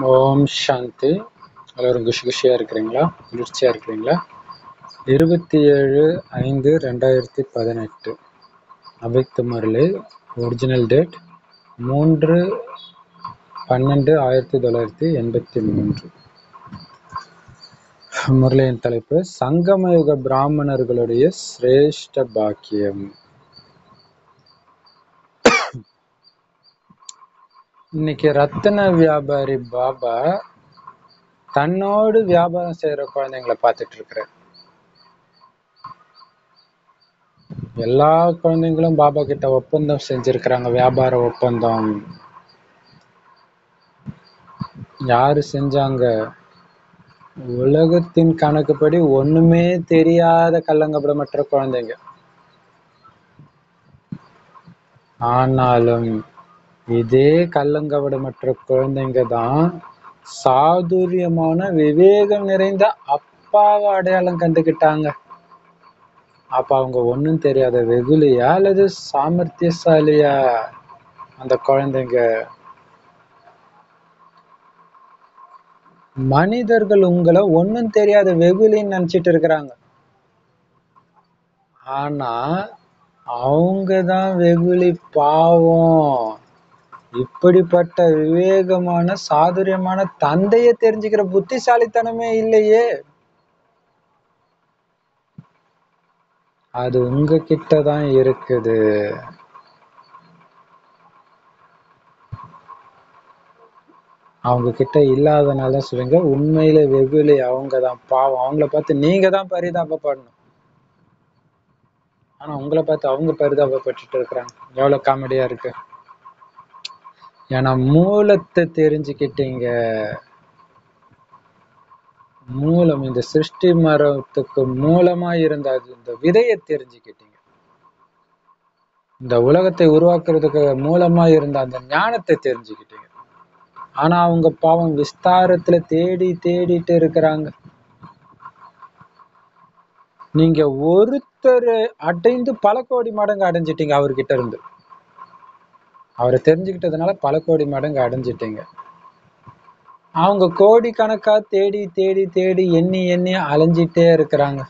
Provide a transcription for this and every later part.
ஓம் சாந்தி. எல்லோரும் குஷி குஷியாக இருக்கிறீங்களா? குளிர்ச்சியாக இருக்கிறீங்களா? இருபத்தி ஏழு ஐந்து ரெண்டாயிரத்தி பதினெட்டு. அபிக்த முரளி ஒரிஜினல் டேட் மூன்று பன்னெண்டு ஆயிரத்தி தொள்ளாயிரத்தி எண்பத்தி மூன்று. முரளியின் தலைப்பு சங்கமயுக பிராமணர்களுடைய சிரேஷ்ட பாக்கியம். இன்னைக்கு ரத்தின வியாபாரி பாபா தன்னோடு வியாபாரம் செய்யற குழந்தைங்களை பார்த்துட்டு இருக்கிறார். எல்லா குழந்தைங்களும் பாபா கிட்ட ஒப்பந்தம் செஞ்சிருக்கிறாங்க வியாபார ஒப்பந்தம். யாரு செஞ்சாங்க? உலகத்தின் கணக்குப்படி ஒண்ணுமே தெரியாத கல்லங்கப்படமற்ற குழந்தைங்க. ஆனாலும் இதே கள்ளங்கபடமற்ற குழந்தைங்க தான் சாதுரியமான விவேகம் நிறைந்த அப்பாவை அடையாளம் கண்டுக்கிட்டாங்க அப்ப அவங்க ஒண்ணும் தெரியாத வெகுலியா அல்லது சாமர்த்தியசாலியா அந்த குழந்தைங்க? மனிதர்கள் உங்களை ஒண்ணும் தெரியாத வெகுலின்னு நினைச்சிட்டு இருக்கிறாங்க. ஆனா அவங்கதான் வெகுளி பாவம். இப்படிப்பட்ட விவேகமான சாதுரியமான தந்தைய தெரிஞ்சுக்கிற புத்திசாலித்தனமே இல்லையே. அது உங்ககிட்ட தான் இருக்குது. அவங்க கிட்ட இல்லாதனால சொல்லுங்க உண்மையில வெகுளி அவங்க தான் பாவம். அவங்கள பார்த்து நீங்க தான் பரிதாபப்படணும். ஆனா உங்களை பார்த்து அவங்க பரிதாபப்பட்டுட்டு இருக்கிறாங்க. எவ்வளவு காமெடியா இருக்கு. ஏன்னா மூலத்தை தெரிஞ்சுக்கிட்டீங்க. மூலம் இந்த சிருஷ்டி மரத்துக்கு மூலமா இருந்த இந்த விதையை தெரிஞ்சுக்கிட்டீங்க. இந்த உலகத்தை உருவாக்குறதுக்கு மூலமா இருந்த அந்த ஞானத்தை தெரிஞ்சுக்கிட்டீங்க. ஆனா அவங்க பாவம் விஸ்தாரத்துல தேடி தேடிட்டு இருக்கிறாங்க. நீங்க ஒருத்தர் அடைந்து பல கோடி மடங்கு அடைஞ்சிட்டீங்க அவர்கிட்ட இருந்து. அவரை தெரிஞ்சுக்கிட்டதுனால பல கோடி மடங்கு அடைஞ்சிட்டீங்க. அவங்க கோடிக்கணக்கா தேடி தேடி தேடி எண்ணி எண்ணி அலைஞ்சிட்டே இருக்கிறாங்க.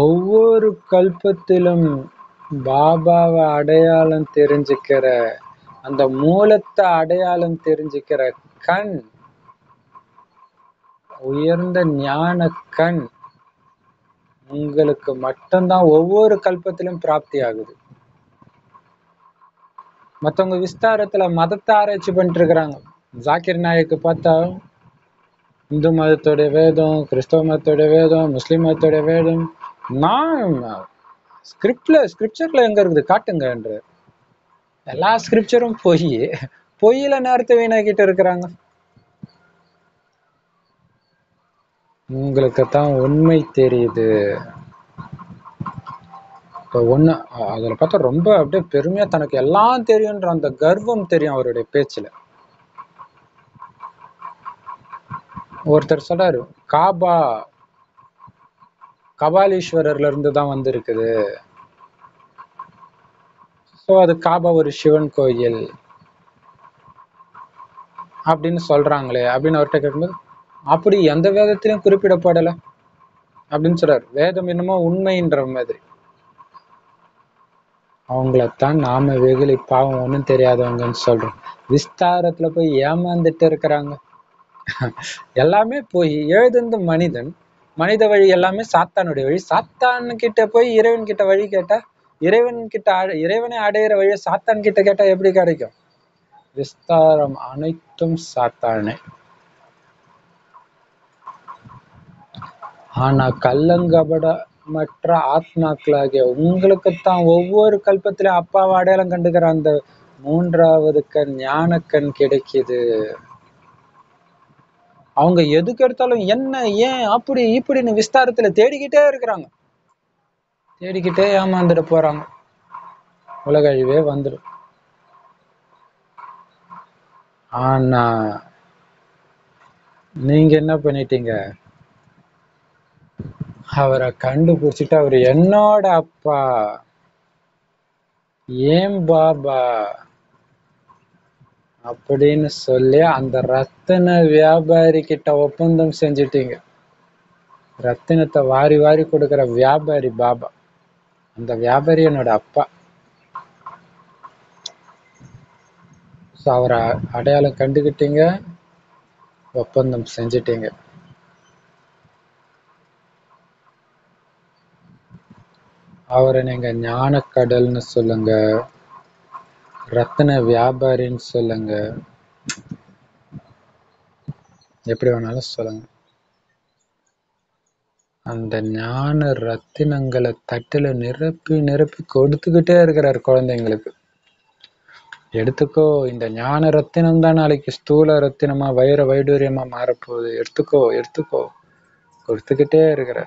ஒவ்வொரு கல்பத்திலும் பாபாவை அடையாளம் தெரிஞ்சுக்கிற அந்த மூலத்தை அடையாளம் தெரிஞ்சுக்கிற கண் உயர்ந்த ஞான கண் உங்களுக்கு மட்டும்தான் ஒவ்வொரு கல்பத்திலும் பிராப்தி ஆகுது. மத்தவங்க விஸ்தாரத்துல மதத்தை ஆராய்ச்சி பண்ணிட்டு இருக்கிறாங்க ஜாக்கிர் நாயக்கு பார்த்தா இந்து மதத்தோட வேதம் கிறிஸ்தவ மதத்தோட வேதம் முஸ்லீம் மதத்தோட வேதம். நான் ஸ்கிரிப்ட்ல ஸ்கிரிப்சர்ல எங்க இருக்குது? காட்டுங்கன்ற. எல்லா ஸ்கிரிப்சரும் பொய் பொய்யில நேரத்தை வீணாக்கிட்டு இருக்கிறாங்க. உங்களுக்கு தான் உண்மை தெரியுது. இப்போ ஒன்று அதில் பார்த்தா ரொம்ப அப்படியே பெருமையாக தனக்கு எல்லாம் தெரியுன்ற அந்த கர்வம் தெரியும் அவருடைய பேச்சில். ஒருத்தர் சொல்றாரு காபா கபாலீஸ்வரர்ல இருந்து தான் வந்திருக்குது. ஸோ அது காபா ஒரு சிவன் கோயில் அப்படின்னு சொல்றாங்களே அப்படின்னு அவர்கிட்ட கேட்கும்போது அப்படி எந்த வேதத்திலையும் குறிப்பிடப்படலை. அப்படின்னு சொல்றாரு. வேதம் என்னமோ உண்மைன்ற மாதிரி. அவங்களத்தான் நாம வெகுளி பாவம் ஒன்றும் தெரியாதவங்கன்னு சொல்றோம். விஸ்தாரத்துல போய் ஏமாந்துட்டு இருக்கிறாங்க. எல்லாமே போய் எழுதுந்த மனிதன் மனித வழி எல்லாமே சாத்தானுடைய வழி. சாத்தான் கிட்ட போய் இறைவன் கிட்ட வழி கேட்டா இறைவன் கிட்ட இறைவனை அடையிற வழியை சாத்தான் கிட்ட கேட்டா எப்படி கிடைக்கும்? விஸ்தாரம் அனைத்தும் சாத்தானே. ஆனா கள்ளங்கபட மற்ற ஆத்மாக்களாகிய உங்களுக்குத்தான் ஒவ்வொரு கல்பத்திலும் அப்பாவை அடையாளம் கண்டுக்கிற அந்த மூன்றாவது கண் ஞான கண் கிடைக்குது. அவங்க எதுக்கு எடுத்தாலும் என்ன ஏன் அப்படி இப்படின்னு விஸ்தாரத்துல தேடிக்கிட்டே இருக்கிறாங்க. தேடிக்கிட்டே ஏமாந்துட்டு போறாங்க. உலக அழிவே வந்துடும் ஆனா நீங்க என்ன பண்ணிட்டீங்க? அவரை கண்டுபிடிச்சிட்டு அவர் என்னோட அப்பா. ஏன் பாபா? அப்படின்னு சொல்லி அந்த ரத்தின வியாபாரி கிட்ட ஒப்பந்தம் செஞ்சிட்டீங்க. ரத்தினத்தை வாரி வாரி கொடுக்கிற வியாபாரி பாபா. அந்த வியாபாரி என்னோட அப்பா. ஸோ அவரை அடையாளம் கண்டுக்கிட்டீங்க ஒப்பந்தம் செஞ்சிட்டீங்க. அவரை நீங்க ஞானக்கடல்னு சொல்லுங்க ரத்தின வியாபாரின்னு சொல்லுங்க. எப்படி வேணாலும் சொல்லுங்க. அந்த ஞான ரத்தினங்களை தட்டில நிரப்பி நிரப்பி கொடுத்துக்கிட்டே இருக்கிறார் குழந்தைங்களுக்கு. எடுத்துக்கோ இந்த ஞான ரத்தினம் தான் நாளைக்கு ஸ்தூல ரத்தினமா வைர வைடூரியமா மாறப்போகுது. எடுத்துக்கோ எடுத்துக்கோ. கொடுத்துக்கிட்டே இருக்கிற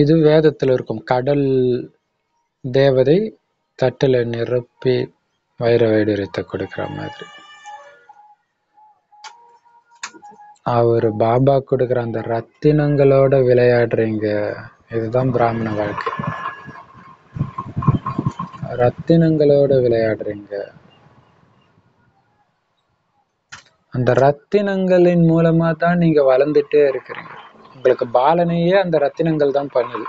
இது வேதத்தில் இருக்கும். கடல் தேவதை தட்டில் நிரப்பி வைர வைடூரியத்தை கொடுக்குற மாதிரி. அவர் பாபா கொடுக்குற அந்த ரத்தினங்களோட விளையாடுறீங்க. இதுதான் பிராமண வாழ்க்கை. ரத்தினங்களோட விளையாடுறீங்க. அந்த ரத்தினங்களின் மூலமா தான் நீங்க வளர்ந்துட்டே இருக்கிறீங்க. உங்களுக்கு பாலனையே அந்த ரத்தினங்கள் தான் பண்ணுது.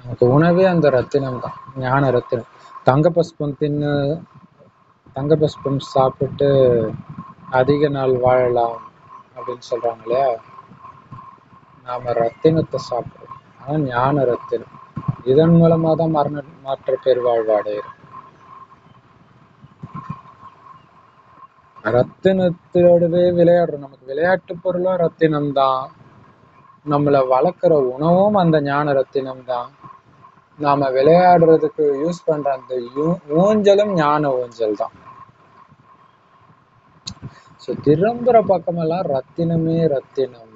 நமக்கு உணவே அந்த ரத்தினம் தான் ஞான ரத்தினம். தங்க புஷ்பம் தின்னு தங்க பஸ்பம் சாப்பிட்டு அதிக நாள் வாழலாம் அப்படின்னு சொல்றாங்க இல்லையா? நாம ரத்தினத்தை சாப்பிடுறோம். ஆனா ஞான ரத்தினம். இதன் மூலமா தான் மரண மாற்ற பெருவாழ்வு அடையிறோம் ரத்தினத்தோடவே விளையாடுறோம். நமக்கு விளையாட்டு பொருளும் ரத்தினம் தான் நம்மளை வளர்க்குற உணவும் அந்த ஞான ரத்தினம் தான் நாம விளையாடுறதுக்கு யூஸ் பண்ற அந்த ஊஞ்சலும் ஞான ஊஞ்சல் தான் ஸோ திரும்புற பக்கமெல்லாம் ரத்தினமே ரத்தினம்.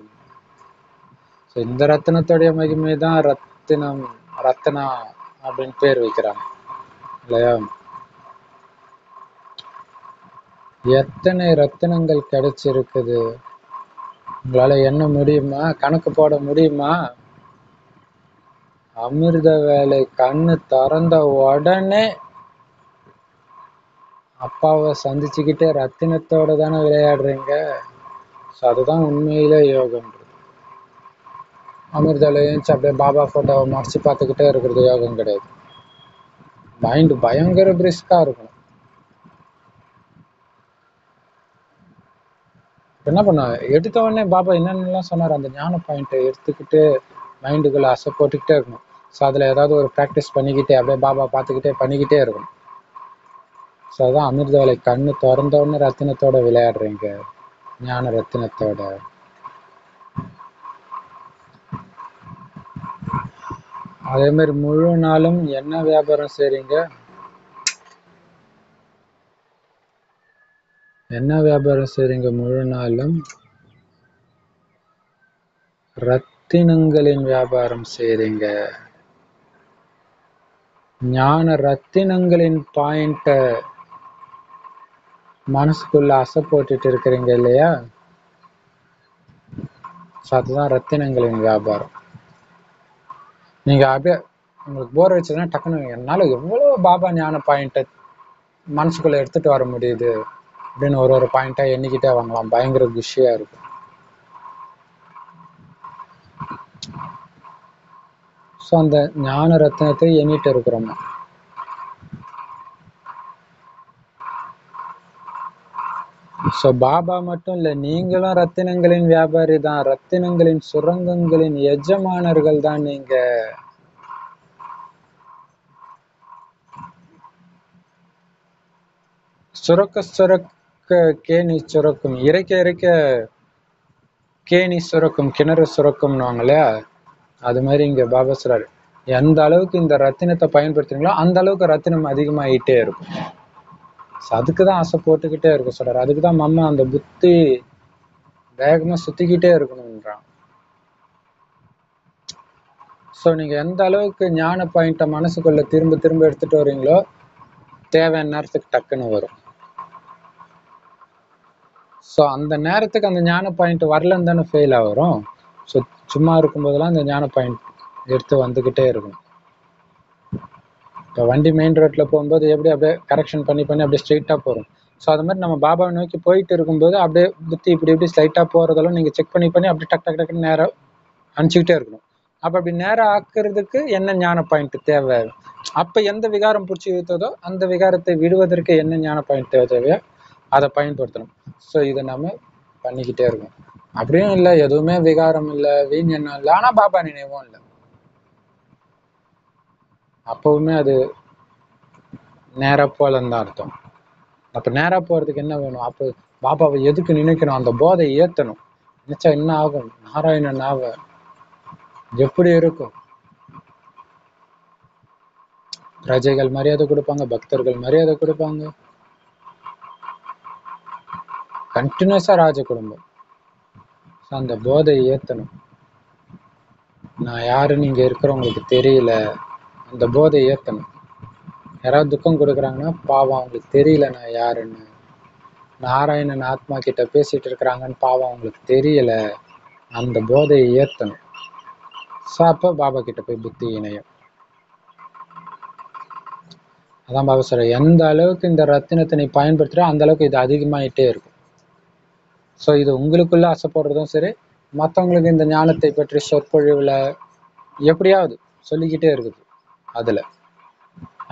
ஸோ இந்த ரத்தினத்துடைய மகிமை தான் ரத்தினம் ரத்னா அப்படின்னு பேர் வைக்கிறாங்க. இல்லையா? எத்தனை ரத்தினங்கள் கிடைச்சிருக்குது? உங்களால என்ன முடியுமா? கணக்கு போட முடியுமா? அமிர்த வேலை கண்ணு திறந்த உடனே அப்பாவை சந்திச்சுக்கிட்டே ரத்தினத்தோட தானே விளையாடுறீங்க? ஸோ அதுதான் உண்மையிலே யோகம்ன்றது அமிர்தால ஏஞ்சி அப்படியே பாபா ஃபோட்டோவை மறைச்சு பார்த்துக்கிட்டே இருக்கிறது யோகம் கிடையாது. மைண்ட் பயங்கர பிரிஸ்காக இருக்கணும் என்ன பண்ண எடுத்த உடனே பாபா என்னென்னலாம் சொன்னார் அந்த ஞான பாயிண்ட்டை எடுத்துக்கிட்டு மைண்டுக்குள்ள அசை போட்டுக்கிட்டே இருக்கணும். ஸோ அதில் ஏதாவது ஒரு ப்ராக்டிஸ் பண்ணிக்கிட்டே அப்படியே பாபா பார்த்துக்கிட்டே பண்ணிக்கிட்டே இருக்கணும். ஸோ அதான் அமிர்த வேலை. கண்ணு திறந்த உடனே ரத்தினத்தோட விளையாடுறீங்க. ஞான ரத்தினத்தோட. அதே மாதிரி முழு நாளும் என்ன வியாபாரம் செய்றீங்க? என்ன வியாபாரம் செய்றீங்க முழு நாளும்? ரத்தினங்களின் வியாபாரம் செய்றீங்க. ஞான ரத்தினங்களின் பாயிண்ட மனசுக்குள்ள அசை போட்டுட்டு இருக்கிறீங்க இல்லையா? அதுதான் ரத்தினங்களின் வியாபாரம். நீங்க அப்படியே உங்களுக்கு போர் அடிச்சதுன்னா டக்குன்னு என்னால எவ்வளவு பாபா ஞான பாயிண்ட மனசுக்குள்ள எடுத்துட்டு வர முடியுது? அப்படின்னு ஒரு ஒரு பாயிண்ட்டாக எண்ணிக்கிட்டே வாங்கலாம். பயங்கர குஷியா இருக்கும். ஸோ அந்த ஞான ரத்னத்தை எண்ணிட்டு இருக்கிறோம் ஸோ பாபா மட்டும் இல்ல நீங்களும் ரத்தினங்களின் வியாபாரி தான். ரத்தினங்களின் சுரங்கங்களின் எஜமானர்கள் தான் நீங்க. சுரக்க சுரக் சுரக்க கேணி சுரக்கும் இறைக்க இறைக்க கேணி சுரக்கும் கிணறு சுரக்கும்னுவாங்க இல்லையா அது மாதிரி இங்க பாபா சொல்றாரு. எந்த அளவுக்கு இந்த ரத்தினத்தை பயன்படுத்துறீங்களோ அந்த அளவுக்கு ரத்தினம் அதிகமாயிட்டே இருக்கும். So அதுக்கு தான் ஆசை போட்டுக்கிட்டே இருக்கும் சொல்றாரு. அதுக்கு தான் மம்மா அந்த புத்தி வேகமா சுத்திக்கிட்டே இருக்கணும்ன்றான். ஸோ நீங்க எந்த அளவுக்கு ஞான பாயிண்ட்டை மனசுக்குள்ள திரும்ப திரும்ப எடுத்துட்டு வரீங்களோ தேவையான நேரத்துக்கு டக்குன்னு வரும். ஸோ அந்த நேரத்துக்கு அந்த ஞான பாயிண்ட் வரலன்னு தானே ஃபெயில் ஆகிறோம். ஸோ சும்மா இருக்கும்போதெல்லாம் அந்த ஞான பாயிண்ட் எடுத்து வந்துக்கிட்டே இருக்கும். இப்போ வண்டி மெயின் ரோட்டில் போகும்போது எப்படி அப்படியே கரெக்ஷன் பண்ணி பண்ணி அப்படியே ஸ்ட்ரெயிட்டாக போகிறோம் ஸோ அது மாதிரி நம்ம பாபாவை நோக்கி போயிட்டு இருக்கும்போது அப்படியே புத்தி இப்படி இப்படி ஸ்லைட்டாக போகிறதெல்லாம் நீங்கள் செக் பண்ணி பண்ணி அப்படியே டக் டக் டக்குன்னு நேராக அனுப்பிச்சிக்கிட்டே இருக்கணும். அப்போ அப்படி நேராக ஆக்குறதுக்கு என்ன ஞான பாயிண்ட் தேவை? அப்போ எந்த விகாரம் பிடிச்சி இழுத்ததோ அந்த விகாரத்தை விடுவதற்கு என்ன ஞான பாயிண்ட் தேவை? தேவையோ அதை பயன்படுத்தணும். ஸோ இதை நம்ம பண்ணிக்கிட்டே இருக்கோம். அப்படியும் இல்லை எதுவுமே விகாரம் இல்லை வீண் எண்ணம் இல்லை ஆனால் பாபா நினைவும் இல்லை. அப்பவுமே அது நேரா போலன்னு தான் அர்த்தம். அப்போ நேரா போறதுக்கு என்ன வேணும்? அப்போ பாபாவை எதுக்கு நினைக்கணும்? அந்த போதை ஏத்தணும். நினச்சா என்ன ஆகும்? நாராயணன் ஆவ எப்படி இருக்கும்? பிரஜைகள் மரியாதை கொடுப்பாங்க பக்தர்கள் மரியாதை கொடுப்பாங்க. கண்டினியூஸாக ராஜ குடும்பம். ஸோ அந்த போதையை ஏத்தணும். நான் யாருன்னு இங்கே இருக்கிறவங்களுக்கு தெரியல. அந்த போதை ஏத்தணும். யாராவது துக்கம் கொடுக்குறாங்கன்னா பாவம் அவங்களுக்கு தெரியல நான் யாருன்னு. நாராயணன் ஆத்மா கிட்ட பேசிட்டு இருக்கிறாங்கன்னு பாவம் அவங்களுக்கு தெரியல. அந்த போதையை ஏத்தணும். ஸோ அப்போ பாபா கிட்ட போய் புத்தி இணையும். அதான் பாபா சொல்ற எந்த அளவுக்கு இந்த ரத்தினத்தை நீ பயன்படுத்துற அந்த அளவுக்கு இது அதிகமாயிட்டே இருக்கும். ஸோ இது உங்களுக்குள்ள ஆசைப்படுறதும் சரி மற்றவங்களுக்கு இந்த ஞானத்தை பற்றி சொற்பொழிவுல எப்படியாவது சொல்லிக்கிட்டே இருக்குது. அதுல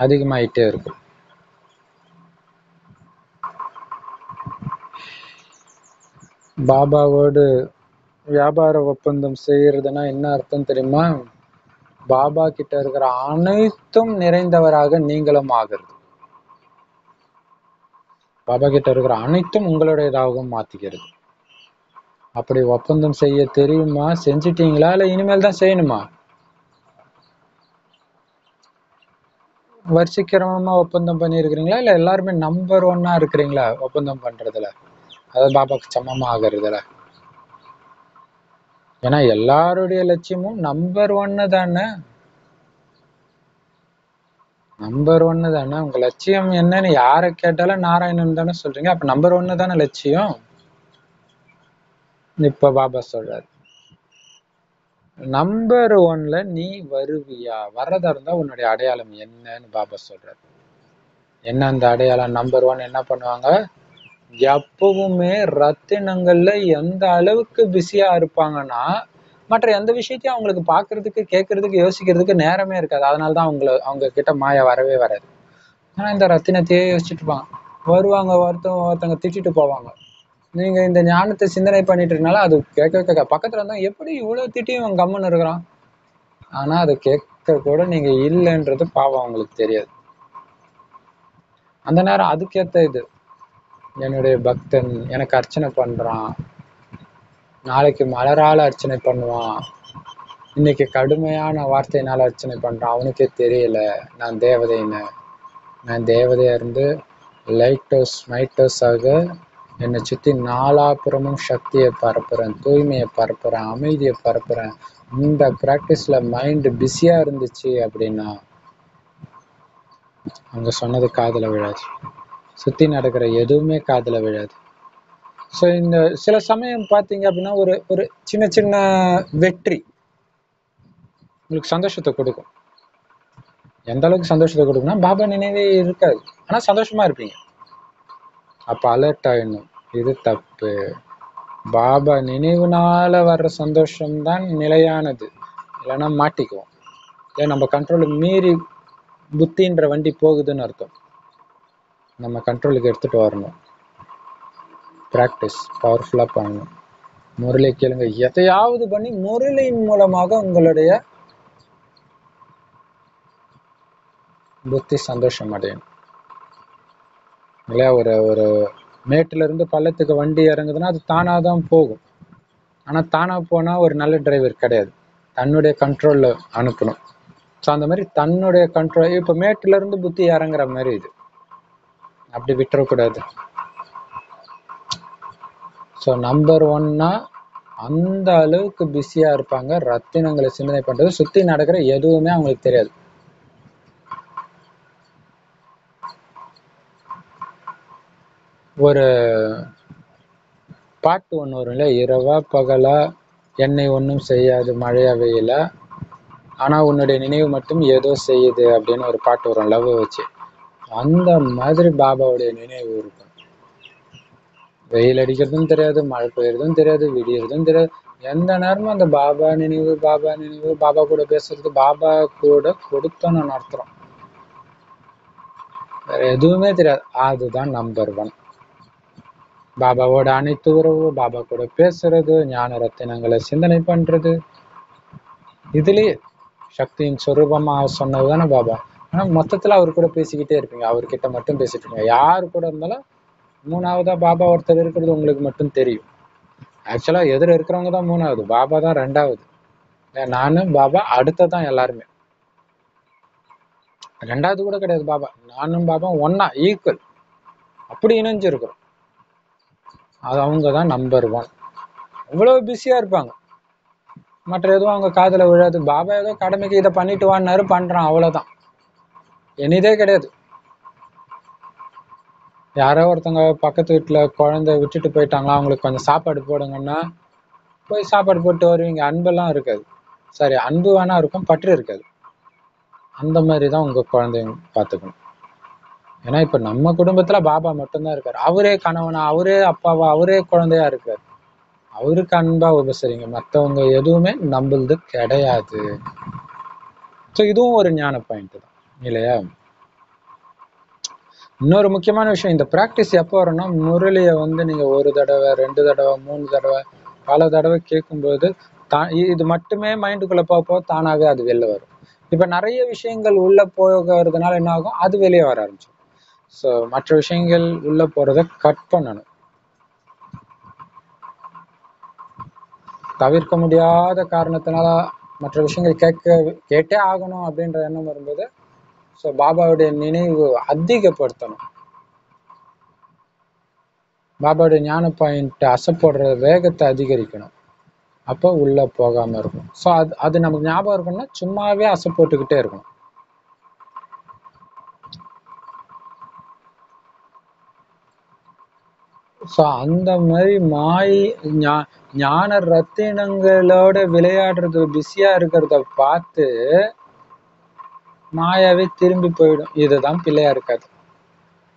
அதிகமாயிட்டே இருக்கும் பாபாவோடு வியாபார ஒப்பந்தம் செய்யறதுன்னா என்ன அர்த்தம் தெரியுமா? பாபா கிட்ட இருக்கிற அனைத்தும் நிறைந்தவராக நீங்களும் ஆகிறது. பாபா கிட்ட இருக்கிற அனைத்தும் உங்களுடையதாகவும் மாத்திக்கிறது. அப்படி ஒப்பந்தம் செய்ய தெரியுமா? செஞ்சிட்டீங்களா? இல்ல இனிமேல் தான் செய்யணுமா? வரிசைக்கிரமமா ஒப்பந்தம் பண்ணியிருக்கிறீங்களா? இல்ல எல்லாருமே நம்பர் ஒன்னா இருக்கிறீங்களா ஒப்பந்தம் பண்றதுல? அதாவது பாபாக்கு சமமா ஆகிறதுல? ஏன்னா எல்லாருடைய லட்சியமும் நம்பர் ஒன்னு தானே. நம்பர் ஒன்னு தானே. உங்க லட்சியம் என்னன்னு யாரை கேட்டாலும் நாராயணன் தானே சொல்றீங்க. அப்ப நம்பர் ஒன்னு தானே லட்சியம்? இப்ப பாபா சொல்றாரு. நம்பர் ஒன்ல நீ வருவியா? வர்றதா இருந்தா உன்னுடைய அடையாளம் என்னன்னு பாபா சொல்றாரு. என்ன அந்த அடையாளம்? நம்பர் ஒன் என்ன பண்ணுவாங்க? எப்பவுமே ரத்தினங்கள்ல எந்த அளவுக்கு பிஸியா இருப்பாங்கன்னா மற்ற எந்த விஷயத்தையும் அவங்களுக்கு பாக்குறதுக்கு கேட்கறதுக்கு யோசிக்கிறதுக்கு நேரமே இருக்காது. அதனாலதான் அவங்கள அவங்க கிட்ட மாயா வரவே வராது. ஆனா இந்த ரத்தினத்தையே யோசிச்சுட்டு இருப்பாங்க. வருவாங்க ஒருத்தவங்க ஒருத்தவங்க திட்டிட்டு போவாங்க. நீங்க இந்த ஞானத்தை சிந்தனை பண்ணிட்டு இருக்கனால அது கேட்க கேட்க பக்கத்துல இருந்தா எப்படி இவ்வளவு திட்டியும் அவன் கம்மன் இருக்கிறான்? ஆனா அதை கேட்க கூட நீங்க இல்லைன்றது பாவம் அவங்களுக்கு தெரியாது. அந்த நேரம் அதுக்கேத்த இது. என்னுடைய பக்தன் எனக்கு அர்ச்சனை பண்றான். நாளைக்கு மலரால அர்ச்சனை பண்ணுவான். இன்னைக்கு கடுமையான வார்த்தையினால அர்ச்சனை பண்றான். அவனுக்கே தெரியல. நான் தேவதைன்னு. நான் தேவதையா இருந்து லைட் ஹவுஸ் ஆக என்னை சுற்றி நாலாபுறமும் சக்தியை பரப்புகிறேன் தூய்மையை பரப்புகிறேன் அமைதியை பரப்புகிறேன் இந்த ப்ராக்டிஸில் மைண்ட் பிஸியா இருந்துச்சு அப்படின்னா அவங்க சொன்னது காதில் விழாது. சுத்தி நடக்கிற எதுவுமே காதில் விழாது. ஸோ இந்த சில சமயம் பார்த்தீங்க அப்படின்னா ஒரு ஒரு சின்ன சின்ன வெற்றி உங்களுக்கு சந்தோஷத்தை கொடுக்கும். எந்த அளவுக்கு சந்தோஷத்தை கொடுக்கும்னா பாபா நினைவே இருக்காது. ஆனால் சந்தோஷமா இருப்பீங்க. அப்போ அலர்ட் ஆயிடணும். இது தப்பு. பாபா நினைவுனால வர்ற சந்தோஷம்தான் நிலையானது. இல்லைன்னா மாட்டிக்குவோம். இல்லை நம்ம கண்ட்ரோலுக்கு மீறி புத்தின்ற வண்டி போகுதுன்னு அர்த்தம். நம்ம கண்ட்ரோலுக்கு எடுத்துட்டு வரணும். ப்ராக்டிஸ் பவர்ஃபுல்லாக பண்ணணும். முரளி கேளுங்க. எதையாவது பண்ணி முரளியின் மூலமாக உங்களுடைய புத்தி சந்தோஷம் அடையணும். இல்லையா? ஒரு ஒரு மேட்டிலிருந்து பள்ளத்துக்கு வண்டி இறங்குதுன்னா அது தானாக தான் போகும். ஆனால் தானாக போனால் ஒரு நல்ல டிரைவர் கிடையாது. தன்னுடைய கண்ட்ரோலில் அனுப்பணும். ஸோ அந்த மாதிரி தன்னுடைய கண்ட்ரோல் இப்போ மேட்டிலிருந்து புத்தி இறங்குற மாதிரி இது. அப்படி விட்டுறக்கூடாது. ஸோ நம்பர் ஒன்னா அந்த அளவுக்கு பிஸியாக இருப்பாங்க. ரத்தினங்களை சிந்தனை பண்ணுறது சுற்றி நடக்கிற எதுவுமே அவங்களுக்கு தெரியாது. ஒரு பாட்டு ஒன்று வரும் இரவா பகலா என்னை ஒன்றும் செய்யாது மழையா வெயில ஆனா உன்னுடைய நினைவு மட்டும் ஏதோ செய்யுது அப்படின்னு ஒரு பாட்டு வரும் லவ் வச்சு. அந்த மாதிரி பாபாவுடைய நினைவு இருக்கும். வெயில் அடிக்கிறதும் தெரியாது மழை பெய்யறதும் தெரியாது விடியறதும் தெரியாது. எந்த நேரமும் அந்த பாபா நினைவு பாபா நினைவு பாபா கூட பேசுறது பாபா கூட கொடுத்தோன்னு நடத்துறோம் வேற எதுவுமே தெரியாது. அதுதான் நம்பர் ஒன் பாபாவோட அனைத்து உறவு பாபா கூட பேசுறது ஞான ரத்தினங்களை சிந்தனை பண்றது. இதுலயே சக்தியின் சொரூபமா சொன்னது தானே பாபா. ஆனா மொத்தத்துல அவர் கூட பேசிக்கிட்டே இருப்பீங்க. அவர்கிட்ட மட்டும் பேசிட்டு இருப்பீங்க. யாரு கூட இருந்தாலும் மூணாவதா பாபா ஒருத்தர் இருக்கிறது உங்களுக்கு மட்டும் தெரியும். ஆக்சுவலா எதிர இருக்கிறவங்க தான் மூணாவது. பாபா தான் ரெண்டாவது. நானும் பாபா அடுத்ததான் எல்லாருமே. ரெண்டாவது கூட கிடையாது பாபா. நானும் பாபா ஒன்னா ஈக்குவல் அப்படி இணைஞ்சிருக்கிறோம். அது அவங்க தான் நம்பர் ஒன் அவ்வளவு பிஸியா இருப்பாங்க. மற்ற எதுவும் அவங்க காதுல விழாது. பாபா ஏதோ கடமைக்கு இதை பண்ணிட்டு வான்னாரு பண்றான் அவ்வளவுதான். என்னதே கிடையாது. யாரோ ஒருத்தவங்க பக்கத்து வீட்டுல குழந்தை விட்டுட்டு போயிட்டாங்களா அவங்களுக்கு கொஞ்சம் சாப்பாடு போடுங்கன்னா போய் சாப்பாடு போட்டு வருவீங்க. அன்பெல்லாம் இருக்காது. சரி அன்பு வேணா இருக்கும் பற்று இருக்காது. அந்த மாதிரி தான் உங்க குழந்தைங்க பார்த்துக்கணும் ஏன்னா இப்ப நம்ம குடும்பத்துல பாபா மட்டும்தான் இருக்காரு. அவரே கணவனா அவரே அப்பாவா அவரே குழந்தையா இருக்காரு. அவருக்கு அன்பா உபசரிங்க. மத்தவங்க எதுவுமே நம்மளது கிடையாது. ஸோ இதுவும் ஒரு ஞான பாயிண்ட் தான். இல்லையா? இன்னொரு முக்கியமான விஷயம் இந்த ப்ராக்டிஸ் எப்போ வரும்னா முரளியை வந்து நீங்க ஒரு தடவை ரெண்டு தடவை மூணு தடவை பல தடவை கேட்கும்போது தா இது மட்டுமே மைண்டுக்குள்ள போக தானாகவே அது வெளில வரும். இப்ப நிறைய விஷயங்கள் உள்ள போகிறதுனால என்ன ஆகும்? அது வெளியே வர ஆரம்பிச்சிடும் ஸோ மற்ற விஷயங்கள் உள்ள போறதை கட் பண்ணணும். தவிர்க்க முடியாத காரணத்தினால மற்ற விஷயங்கள் கேட்க கேட்டே ஆகணும் அப்படின்ற எண்ணம் வரும்போது ஸோ பாபாவுடைய நினைவு அதிகப்படுத்தணும். பாபாவுடைய ஞான பாயிண்ட் அசைப்படுற வேகத்தை அதிகரிக்கணும். அப்போ உள்ள போகாம இருக்கும் ஸோ அது அது நமக்கு ஞாபகம் இருக்கணும்னா சும்மாவே அசை போட்டுக்கிட்டே இருக்கணும். ஸோ அந்த மாதிரி மாய் ஞா ஞான ரத்தினங்களோட விளையாடுறது பிஸியா இருக்கிறத பார்த்து மாயாவே திரும்பி போயிடும். இதுதான் பிள்ளையா இருக்காது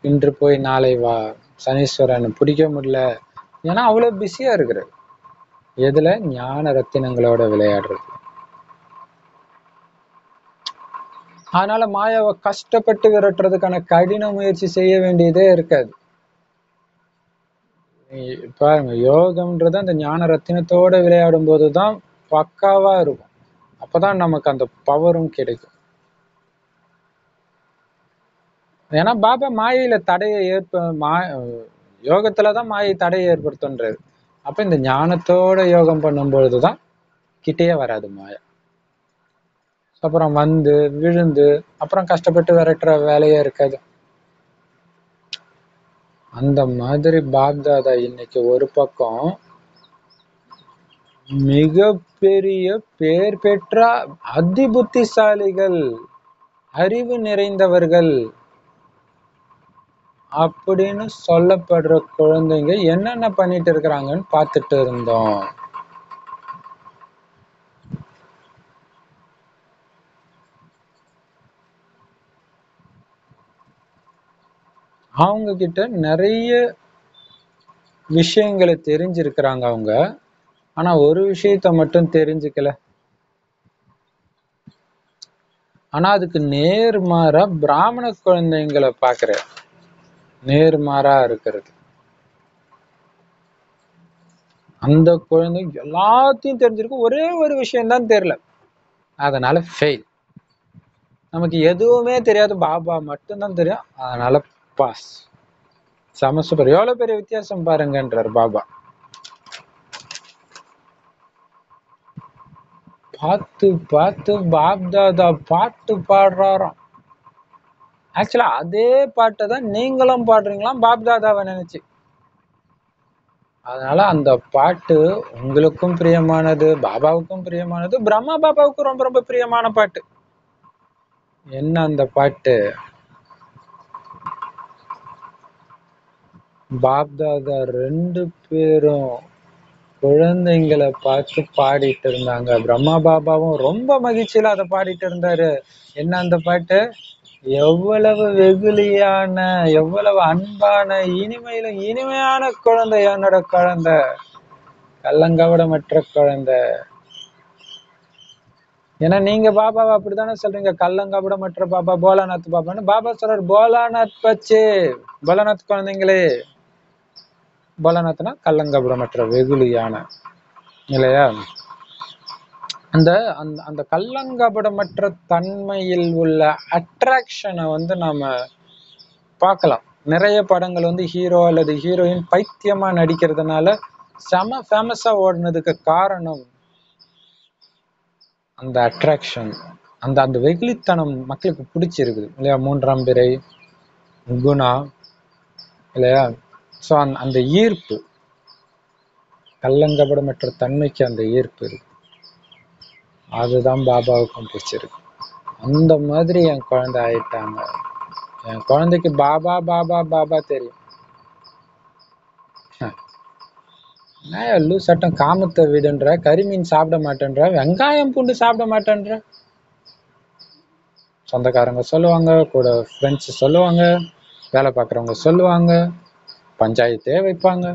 இன்று போய் நாளை வா. சனீஸ்வரன் பிடிக்க முடியல. ஏன்னா அவ்வளவு பிஸியா இருக்கிறது. எதுல? ஞான ரத்தினங்களோட விளையாடுறது. அதனால மாயாவை கஷ்டப்பட்டு விரட்டுறதுக்கான கடின முயற்சி செய்ய வேண்டியதே இருக்காது. பாருங்க யோகம்ன்றது அந்த ஞான ரத்தினத்தோட விளையாடும் போதுதான் பக்காவா இருக்கும். அப்பதான் நமக்கு அந்த பவரும் கிடைக்கும். ஏன்னா பாபா மாயையில தடையை ஏற்ப மா யோகத்துலதான் மாயை தடையை ஏற்படுத்துன்றாரு. அப்ப இந்த ஞானத்தோட யோகம் பண்ணும் பொழுதுதான் கிட்டேயே வராது மாயா. அப்புறம் வந்து விழுந்து அப்புறம் கஷ்டப்பட்டு விரட்டுற வேலையே இருக்காது. அந்த மாதிரி பாப்தாதா இன்னைக்கு ஒரு பக்கம் மிகப்பெரிய பேர் பெற்ற அதி புத்திசாலிகள் அறிவு நிறைந்தவர்கள் அப்படின்னு சொல்லப்படுற குழந்தைங்க என்னென்ன பண்ணிட்டு இருக்கிறாங்கன்னு பார்த்துட்டு இருந்தோம். அவங்க கிட்ட நிறைய விஷயங்களை தெரிஞ்சிருக்கிறாங்க அவங்க. ஆனா ஒரு விஷயத்த மட்டும் தெரிஞ்சுக்கல. ஆனா அதுக்கு நேர்மாறா பிராமண குழந்தைங்களை பாக்குற நேர்மாறா இருக்கிறது. அந்த குழந்தை எல்லாத்தையும் தெரிஞ்சிருக்கு. ஒரே ஒரு விஷயம் தான் தெரியல. அதனால ஃபெயில் நமக்கு எதுவுமே தெரியாது. பாபா மட்டும்தான் தெரியும். அதனால பாஸ். செம சூப்பர் எவ்வளவு பெரிய வித்தியாசம் பாருங்கன்றார் பாபா. பார்த்து பார்த்து பாப்தாதா பாட்டு பாடுறாராம். ஆக்சுவலா அதே பாட்டை தான் நீங்களும் பாடுறீங்களாம் பாப்தாதாவை நினைச்சு. அதனால அந்த பாட்டு உங்களுக்கும் பிரியமானது பாபாவுக்கும் பிரியமானது பிரம்மா பாபாவுக்கும் ரொம்ப ரொம்ப பிரியமான பாட்டு. என்ன அந்த பாட்டு? பாப்தாதா ரெண்டு பேரும் குழந்தைங்களை பார்த்து பாடிட்டு இருந்தாங்க. பிரம்மா பாபாவும் ரொம்ப மகிழ்ச்சியில அதை பாடிட்டு இருந்தாரு. என்ன அந்த பாட்டு? எவ்வளவு வெகுளியான எவ்வளவு அன்பான இனிமையிலும் இனிமையான குழந்தை என்னோட குழந்தை. கள்ளங்கவடமற்ற குழந்தை. ஏன்னா நீங்க பாபாவை அப்படித்தானே சொல்றீங்க? கள்ளங்கபடமற்ற பாபா போலாநாத் பாபான்னு. பாபா சொல்றாரு போலாநாத் பச்சே போலாநாத் குழந்தைங்களே. பலனத்தினா கள்ளங்கபடமற்ற வெகுளியான இல்லையா? அந்த அந்த அந்த கள்ளங்கபடமற்ற தன்மையில் உள்ள அட்ராக்ஷனை வந்து நாம பார்க்கலாம். நிறைய படங்கள் வந்து ஹீரோ அல்லது ஹீரோயின் பைத்தியமா நடிக்கிறதுனால செம ஃபேமஸா ஓடுனதுக்கு காரணம் அந்த அட்ராக்ஷன் அந்த அந்த வெகுளித்தனம் மக்களுக்கு பிடிச்சிருக்குது. இல்லையா? மூன்றாம் பிறை குணா இல்லையா? ஸோ அந்த அந்த ஈர்ப்பு கள்ளங்கபடமற்ற தன்மைக்கு அந்த ஈர்ப்பு இருக்கு. அதுதான் பாபாவுக்கும் பிடிச்சிருக்கு. அந்த மாதிரி என் குழந்தை ஆயிட்டாங்க. என் குழந்தைக்கு பாபா பாபா பாபா தெரியும். லூ சட்டம்? காமத்தை விடுன்ற கறிமீன் சாப்பிட மாட்டேன்ற வெங்காயம் பூண்டு சாப்பிட மாட்டேன்ற. சொந்தக்காரங்க சொல்லுவாங்க கூட ஃப்ரெண்ட்ஸ் சொல்லுவாங்க வேலை பார்க்குறவங்க சொல்லுவாங்க. பஞ்சாயத்தே வைப்பாங்க?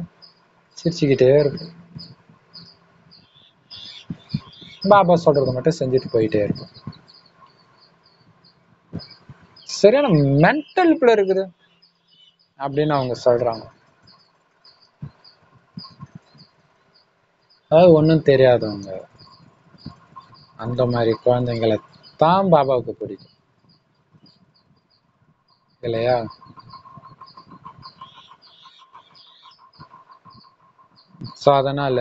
சிரிச்சுக்கிட்டே இருக்கும் பாபா சொல்றது மட்டும் செஞ்சுட்டு போயிட்டே இருக்கும் சரியான மென்டல் இப்படி இருக்குது அப்படின்னு அவங்க சொல்றாங்க. அதாவது ஒன்றும் தெரியாதவங்க அந்த மாதிரி குழந்தைங்களை தான் பாபாவுக்கு பிடிக்கும். இல்லையா? ஸோ அதனால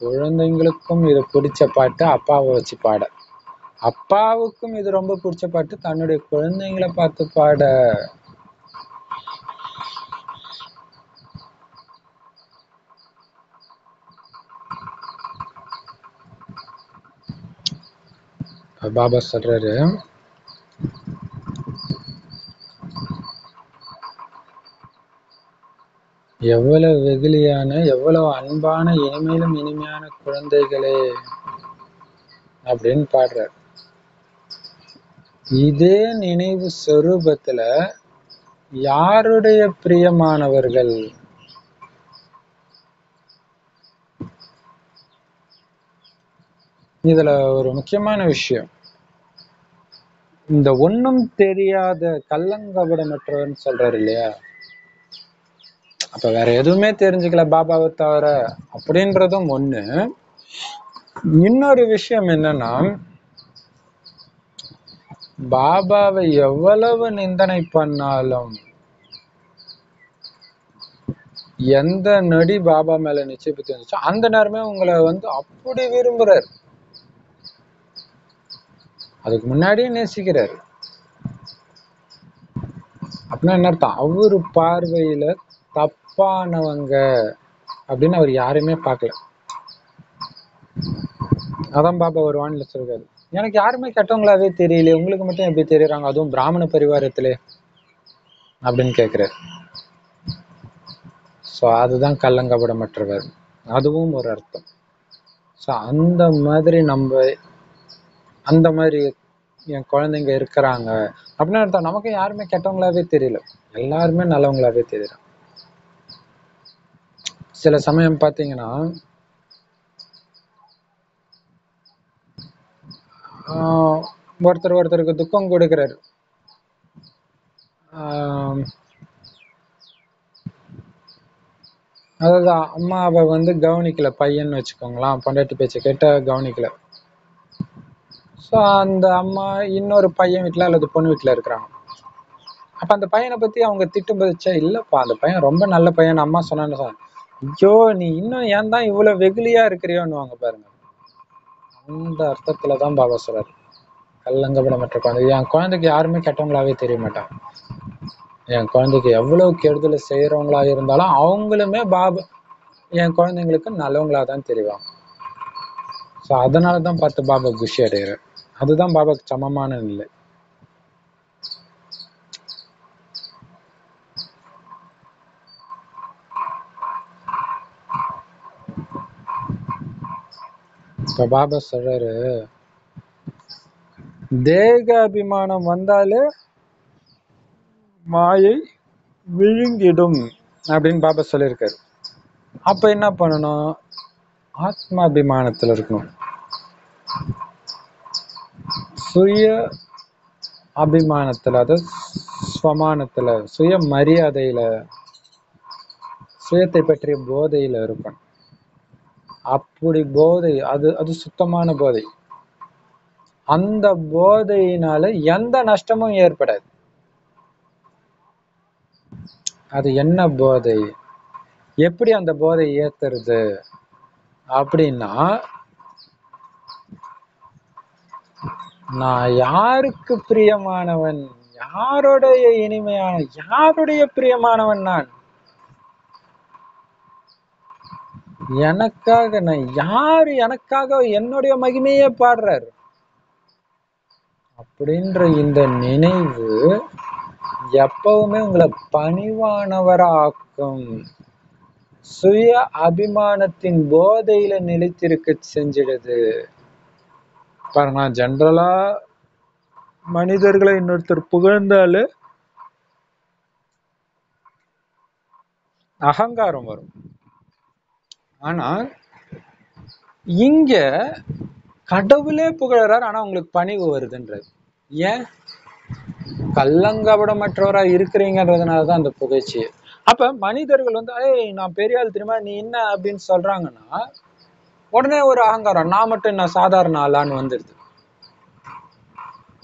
குழந்தைங்களுக்கும் இது பிடிச்ச பாட்டு அப்பாவை வச்சு பாட. அப்பாவுக்கும் இது ரொம்ப பிடிச்ச பாட்டு. தன்னுடைய குழந்தைங்களை பார்த்து பாட. பாபா சொல்றாரு எவ்வளவு வெகுளியான எவ்வளவு அன்பான இனிமையிலும் இனிமையான குழந்தைகளே அப்படின்னு பாடுறார். இதே நினைவு சொரூபத்துல யாருடைய பிரியமானவர்கள்? இதுல ஒரு முக்கியமான விஷயம். இந்த ஒண்ணும் தெரியாத கள்ளங்கபடமற்றவன் சொல்றாரு இல்லையா? அப்ப வேற எதுவுமே தெரிஞ்சுக்கல பாபாவை தவிர. அப்படின்றதும் ஒண்ணு. இன்னொரு விஷயம் என்னன்னா பாபாவை எவ்வளவு நிந்தனை பண்ணாலும் எந்த நடி பாபா மேல நிச்சயப்பத்தி வந்துச்சோ அந்த நேரமே உங்களை வந்து அப்படி விரும்புறாரு. அதுக்கு முன்னாடியே நேசிக்கிறாரு. அப்படின்னா என்ன அர்த்தம்? அவரு பார்வையில தப்பானவங்க அப்படின்னு அவர் யாரையுமே பார்க்கல. அதான் பாபா ஒரு வானிலை சொல்றாரு. எனக்கு யாருமே கெட்டவங்களாவே தெரியல உங்களுக்கு மட்டும் எப்படி தெரியுறாங்க? அதுவும் பிராமண பரிவாரத்திலே அப்படின்னு கேட்கிறாரு ஸோ அதுதான் கள்ளங்கபடமற்றவர். அதுவும் ஒரு அர்த்தம். ஸோ அந்த மாதிரி நம்ம அந்த மாதிரி என் குழந்தைங்க இருக்கிறாங்க அப்படின்னு அர்த்தம். நமக்கு யாருமே கெட்டவங்களாவே தெரியல. எல்லாருமே நல்லவங்களாவே தெரியல சில சமயம் பார்த்தீங்கன்னா ஆஹ் ஒருத்தர் ஒருத்தருக்கு துக்கம் கொடுக்கிறார். ஆஹ் அதாவது அம்மாவை வந்து கவனிக்கல பையன் வச்சுக்கோங்களேன் பொண்டாட்டி பேச்சை கேட்ட கவனிக்கல. ஸோ அந்த அம்மா இன்னொரு பையன் வீட்டில் அல்லது பொண்ணு வீட்டில் இருக்கிறாங்க. அப்போ அந்த பையனை பற்றி அவங்க திட்டும்போது பதிச்சா இல்லைப்பா அந்த பையன் ரொம்ப நல்ல பையன். அம்மா சொன்னான்னு சொன்னாங்க ஐயோ நீ இன்னும் ஏன் தான் இவ்வளோ வெகுளியா இருக்கிறியோன்னுவாங்க பாருங்க. அந்த அர்த்தத்துல தான் பாபா சொல்றாரு. கல்லங்கபடமற்ற குழந்தை என் குழந்தைக்கு யாருமே கெட்டவங்களாவே தெரிய மாட்டான் என் குழந்தைக்கு எவ்வளவு கெடுதலை செய்யறவங்களா இருந்தாலும் அவங்களுமே பாபா என் குழந்தைங்களுக்கு நல்லவங்களா தான் தெரிவாங்க. ஸோ அதனால தான் பார்த்து பாபா குஷி அடைகிறார் அதுதான் பாபாக்கு சமமான நிலை. பாபா சொல்றாரு. தேக அபிமானம் வந்தாலே மாயை விழுங்கிடும் அப்படின்னு பாபா சொல்லியிருக்காரு. அப்ப என்ன பண்ணணும்? ஆத்மாபிமானத்துல இருக்கணும். சுய அபிமானத்துல அதாவது ஸ்வமானத்துல சுய மரியாதையில சுயத்தை பற்றிய போதையில இருக்கணும் அப்படி போதை அது அது சுத்தமான போதை. அந்த போதையினால எந்த நஷ்டமும் ஏற்படாது. அது என்ன போதை? எப்படி அந்த போதை ஏத்துறது? அப்படின்னா நான் யாருக்கு பிரியமானவன்? யாருடைய இனிமையான யாருடைய பிரியமானவன் நான்? எனக்காக நான் யாரு எனக்காக என்னுடைய மகிமையே பாடுறாரு? அப்படின்ற இந்த நினைவு எப்பவுமே உங்களை பணிவானவராக்கும். சுய அபிமானத்தின் போதையில நிலைத்திருக்க செஞ்சிடுது. பாருங்க ஜென்ரலா மனிதர்களை இன்னொருத்தர் புகழ்ந்தாலே அகங்காரம் வரும். ஆனா இங்க கடவுளே புகழறார் ஆனா உங்களுக்கு பணிவு வருதுன்றது. ஏன்? கள்ளங்கபடமற்றவரா இருக்கிறீங்கன்றதுனால தான் அந்த புகழ்ச்சி. அப்ப மனிதர்கள் வந்து ஏய் நான் பெரியாள் திரும்ப தெரியுமா? நீ என்ன? அப்படின்னு சொல்றாங்கன்னா உடனே ஒரு அகங்காரம் நான் மட்டும் என்ன சாதாரண ஆளான்னு வந்துடுது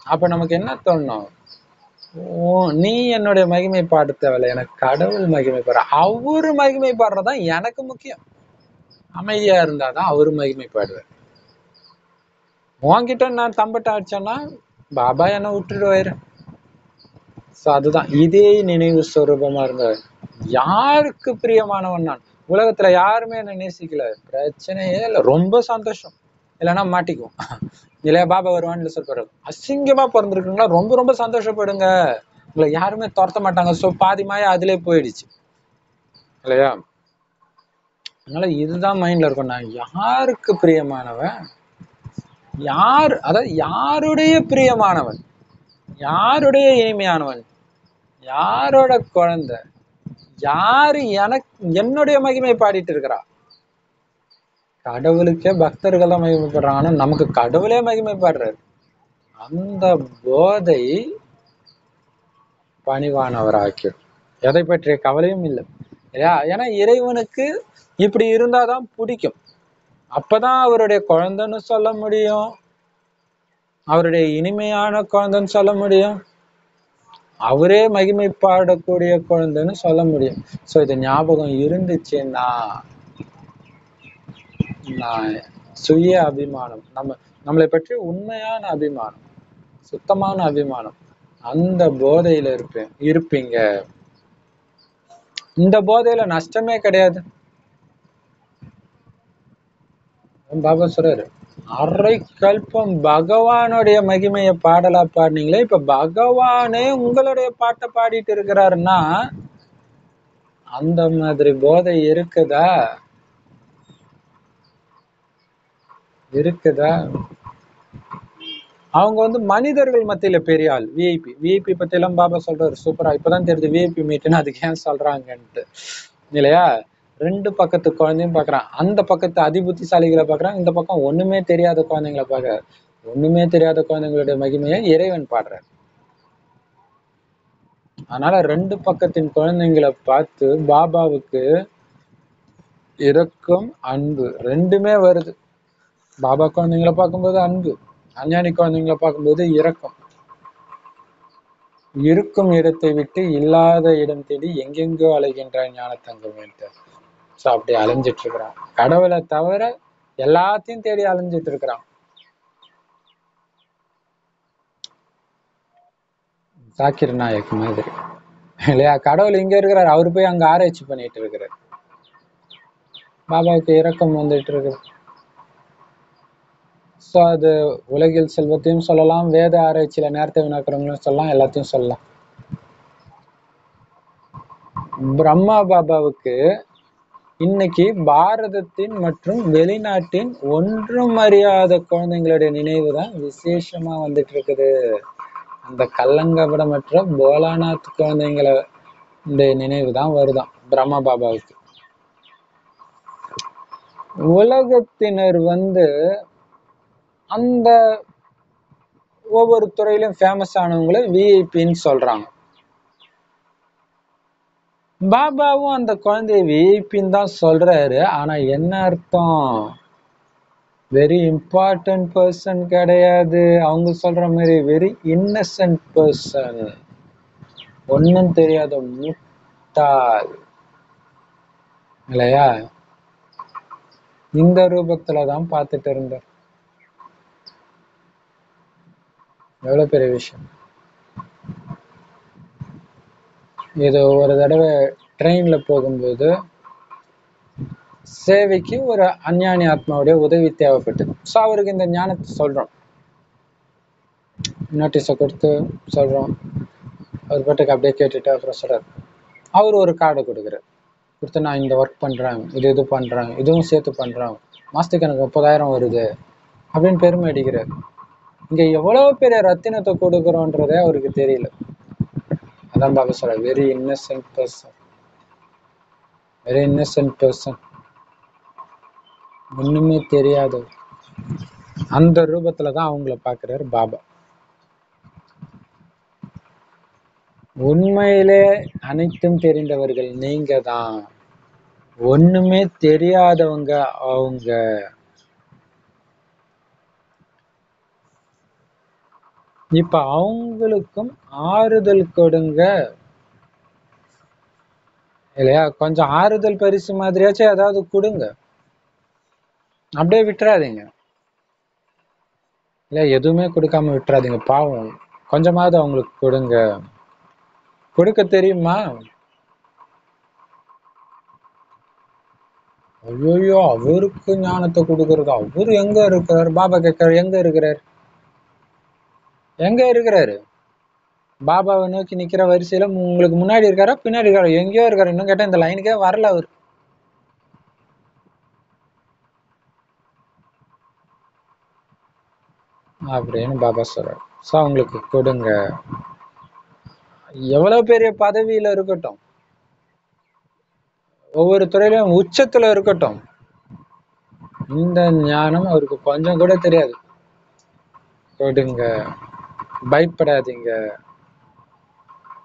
அப்ப நமக்கு என்ன தோணும்? ஓ நீ என்னுடைய மகிமை பாட தேவையில்ல எனக்கு கடவுள் மகிமை பாடுற அவரு மகிமை பாடுறதுதான் எனக்கு முக்கியம். அமைதியா இருந்தாதான் தான் அவர் மகிமைப்படுவார். உன்கிட்ட நான் தம்பட்ட அடிச்சேன்னா பாபா என்ன விட்டுடுவாரு. சோ அதுதான். இதே நினைவு ஸ்வரூபமா இருந்தார் யாருக்கு பிரியமானவன் நான்? உலகத்துல யாருமே என்ன நேசிக்கல. பிரச்சனையே இல்லை. ரொம்ப சந்தோஷம். இல்லைன்னா மாட்டிக்குவோம். இல்லையா பாபா வருவான்னு சொல்றாரு. அசிங்கமா பிறந்திருக்குங்களா ரொம்ப ரொம்ப சந்தோஷப்படுங்க. உங்களை யாருமே துரத்த மாட்டாங்க. ஸோ பாதி மாய அதிலே போயிடுச்சு. இல்லையா? அதனால இதுதான் மைண்ட்ல இருக்கும். நான் யாருக்கு பிரியமானவன்? யார் அதாவது யாருடைய பிரியமானவன்? யாருடைய இனிமையானவன் யாரோட குழந்தை? யாரு எனக்கு என்னுடைய மகிமை பாடிட்டு இருக்கிறா? கடவுளுக்கே பக்தர்கள் தான் மகிமைப்படுறாங்க. ஆனா நமக்கு கடவுளே மகிமை பாடுறாரு அந்த போதை பணிவானவராக்கிடும். எதை பற்றிய கவலையும் இல்லை. இல்லையா? ஏன்னா இறைவனுக்கு இப்படி இருந்தாதான் பிடிக்கும். அப்பதான் அவருடைய குழந்தைன்னு சொல்ல முடியும். அவருடைய இனிமையான குழந்தைன்னு சொல்ல முடியும். அவரே மகிமை பாடக்கூடிய குழந்தைன்னு சொல்ல முடியும். சோ இது ஞாபகம் இருந்துச்சுன்னா நான் சுய அபிமானம் நம்ம நம்மளை பற்றி உண்மையான அபிமானம் சுத்தமான அபிமானம் அந்த போதையில இருப்பேன் இருப்பீங்க. இந்த போதையில நஷ்டமே கிடையாது. பாபா சொல்றாரு அரை கல்பம் பகவானுடைய மகிமையை பாடலா பாடினீங்களே இப்ப பகவானே உங்களுடைய பாட்டை பாடிட்டு இருக்கிறாருன்னா அந்த மாதிரி போதை இருக்குதா? இருக்குதா? அவங்க வந்து மனிதர்கள் மத்தியில பெரிய ஆள் விஐபி விஐபி பத்தி எல்லாம் பாபா சொல்றாரு சூப்பரா இப்பதான் தெரியுது விஐபி மீட்டுன்னு அதுக்கு ஏன் சொல்றாங்கன்ட்டு இல்லையா? ரெண்டு பக்கத்து குழந்தையும் பாக்குறான். அந்த பக்கத்து அதிபுத்திசாலிகளை பாக்குறான். இந்த பக்கம் ஒண்ணுமே தெரியாத குழந்தைங்களை பாக்குறாரு. ஒண்ணுமே தெரியாத குழந்தைங்களுடைய மகிமையை இறைவன் பாடுறார். அதனால ரெண்டு பக்கத்தின் குழந்தைங்களை பார்த்து பாபாவுக்கு இறக்கும் அன்பு ரெண்டுமே வருது. பாபா குழந்தைங்களை பார்க்கும்போது அன்பு அஞ்ஞானி குழந்தைங்களை பார்க்கும்போது இறக்கும் இருக்கும் இடத்தை விட்டு இல்லாத இடம் தேடி எங்கெங்கோ அலைகின்ற ஞான தங்கம் ஸோ அப்படி அலைஞ்சிட்டு இருக்கிறான். கடவுளை தவிர எல்லாத்தையும் தேடி அலைஞ்சிட்டு இருக்கிறான். சாக்கிர் நாயக் மாதிரி. இல்லையா? கடவுள் இங்க இருக்கிறார். அவர் போய் அங்க ஆராய்ச்சி பண்ணிட்டு இருக்கிறார். பாபாவுக்கு இரக்கம் வந்துட்டு இருக்கு ஸோ அது உலகில் செல்வத்தையும் சொல்லலாம் வேத ஆராய்ச்சியில நேரத்தை வினாக்கிறவங்களும் சொல்லலாம் எல்லாத்தையும் சொல்லலாம். பிரம்மா பாபாவுக்கு இன்னைக்கு பாரதத்தின் மற்றும் வெளிநாட்டின் ஒன்றும் அறியாத குழந்தைங்களுடைய நினைவு தான் விசேஷமா வந்துட்டு இருக்குது அந்த கல்லங்கபடமற்ற போலாநாத் குழந்தைங்களை நினைவு தான் வருதாம் பிரம்ம பாபாவுக்கு. உலகத்தினர் வந்து அந்த ஒவ்வொரு துறையிலும் ஃபேமஸ் ஆனவங்களை விஐபின்னு சொல்றாங்க. பாபாவும் அந்த குழந்தைய விஐபின்னு தான் சொல்றாரு. ஆனா என்ன அர்த்தம்? வெரி இம்பார்ட்டன்ட் பர்சன் கிடையாது. அவங்க சொல்ற மாதிரி வெரி இன்னசென்ட் பர்சன் ஒன்றும் தெரியாத முட்டாள். இல்லையா? இந்த ரூபத்துல தான் பார்த்துட்டு இருந்தார். எவ்வளவு பெரிய விஷயம். இது ஒரு தடவை ட்ரெயின்ல போகும்போது சேவைக்கு ஒரு அஞ்ஞானி ஆத்மாவுடைய உதவி தேவைப்பட்டது. ஸோ அவருக்கு இந்த ஞானத்தை சொல்றோம். நோட்டீஸை கொடுத்து சொல்றோம். அவர் பாட்டுக்கு அப்படியே கேட்டுட்டு அப்புறம் சொல்கிறார் அவர் ஒரு கார்டு கொடுக்குறாரு. கொடுத்து நான் இந்த ஒர்க் பண்ணுறேன் இது இது பண்ணுறேன் இதுவும் சேர்த்து பண்ணுறேன் மாசத்துக்கு எனக்கு முப்பதாயிரம் வருது. அப்படின்னு பெருமை அடிக்கிறார். இங்க எவ்வளவு பெரிய ரத்தினத்தை கொடுக்குறோன்றதே அவருக்கு தெரியல. அதான் பாபா சொல்ற very innocent person very innocent person ஒண்ணுமே தெரியாது அந்த ரூபத்துல தான் அவங்கள பாக்குறாரு பாபா. உண்மையிலே அனைத்தும் தெரிந்தவர்கள் நீங்க தான் ஒண்ணுமே தெரியாதவங்க அவங்க. இப்ப அவங்களுக்கும் ஆறுதல் கொடுங்க. இல்லையா? கொஞ்சம் ஆறுதல் பரிசு மாதிரியாச்சும் ஏதாவது கொடுங்க. அப்படியே விட்டுறாதீங்க. இல்ல எதுவுமே கொடுக்காம விட்டுறாதீங்க. பாவம். கொஞ்சமாவது அவங்களுக்கு கொடுங்க. கொடுக்க தெரியுமா? ஐயோ அவருக்கு ஞானத்தை கொடுக்கறது. அவரு எங்க இருக்கிறார்? பாபா கேட்கிறார் எங்க இருக்கிறார்? எங்க இருக்கிறாரு? பாபாவை நோக்கி நிக்கிற வரிசையில உங்களுக்கு முன்னாடி இருக்காரா? பின்னாடி இருக்காரா? எங்கேயோ இருக்காரு. இன்னும் கேட்டா இந்த லைனுக்கே வரல அவர். அப்படின்னு பாபா சொல்றாரு. ஸோ அவங்களுக்கு கொடுங்க. எவ்வளவு பெரிய பதவியில இருக்கட்டும். ஒவ்வொரு துறையிலும் உச்சத்துல இருக்கட்டும். இந்த ஞானம் அவருக்கு கொஞ்சம் கூட தெரியாது. கொடுங்க. பயப்படாதீங்க.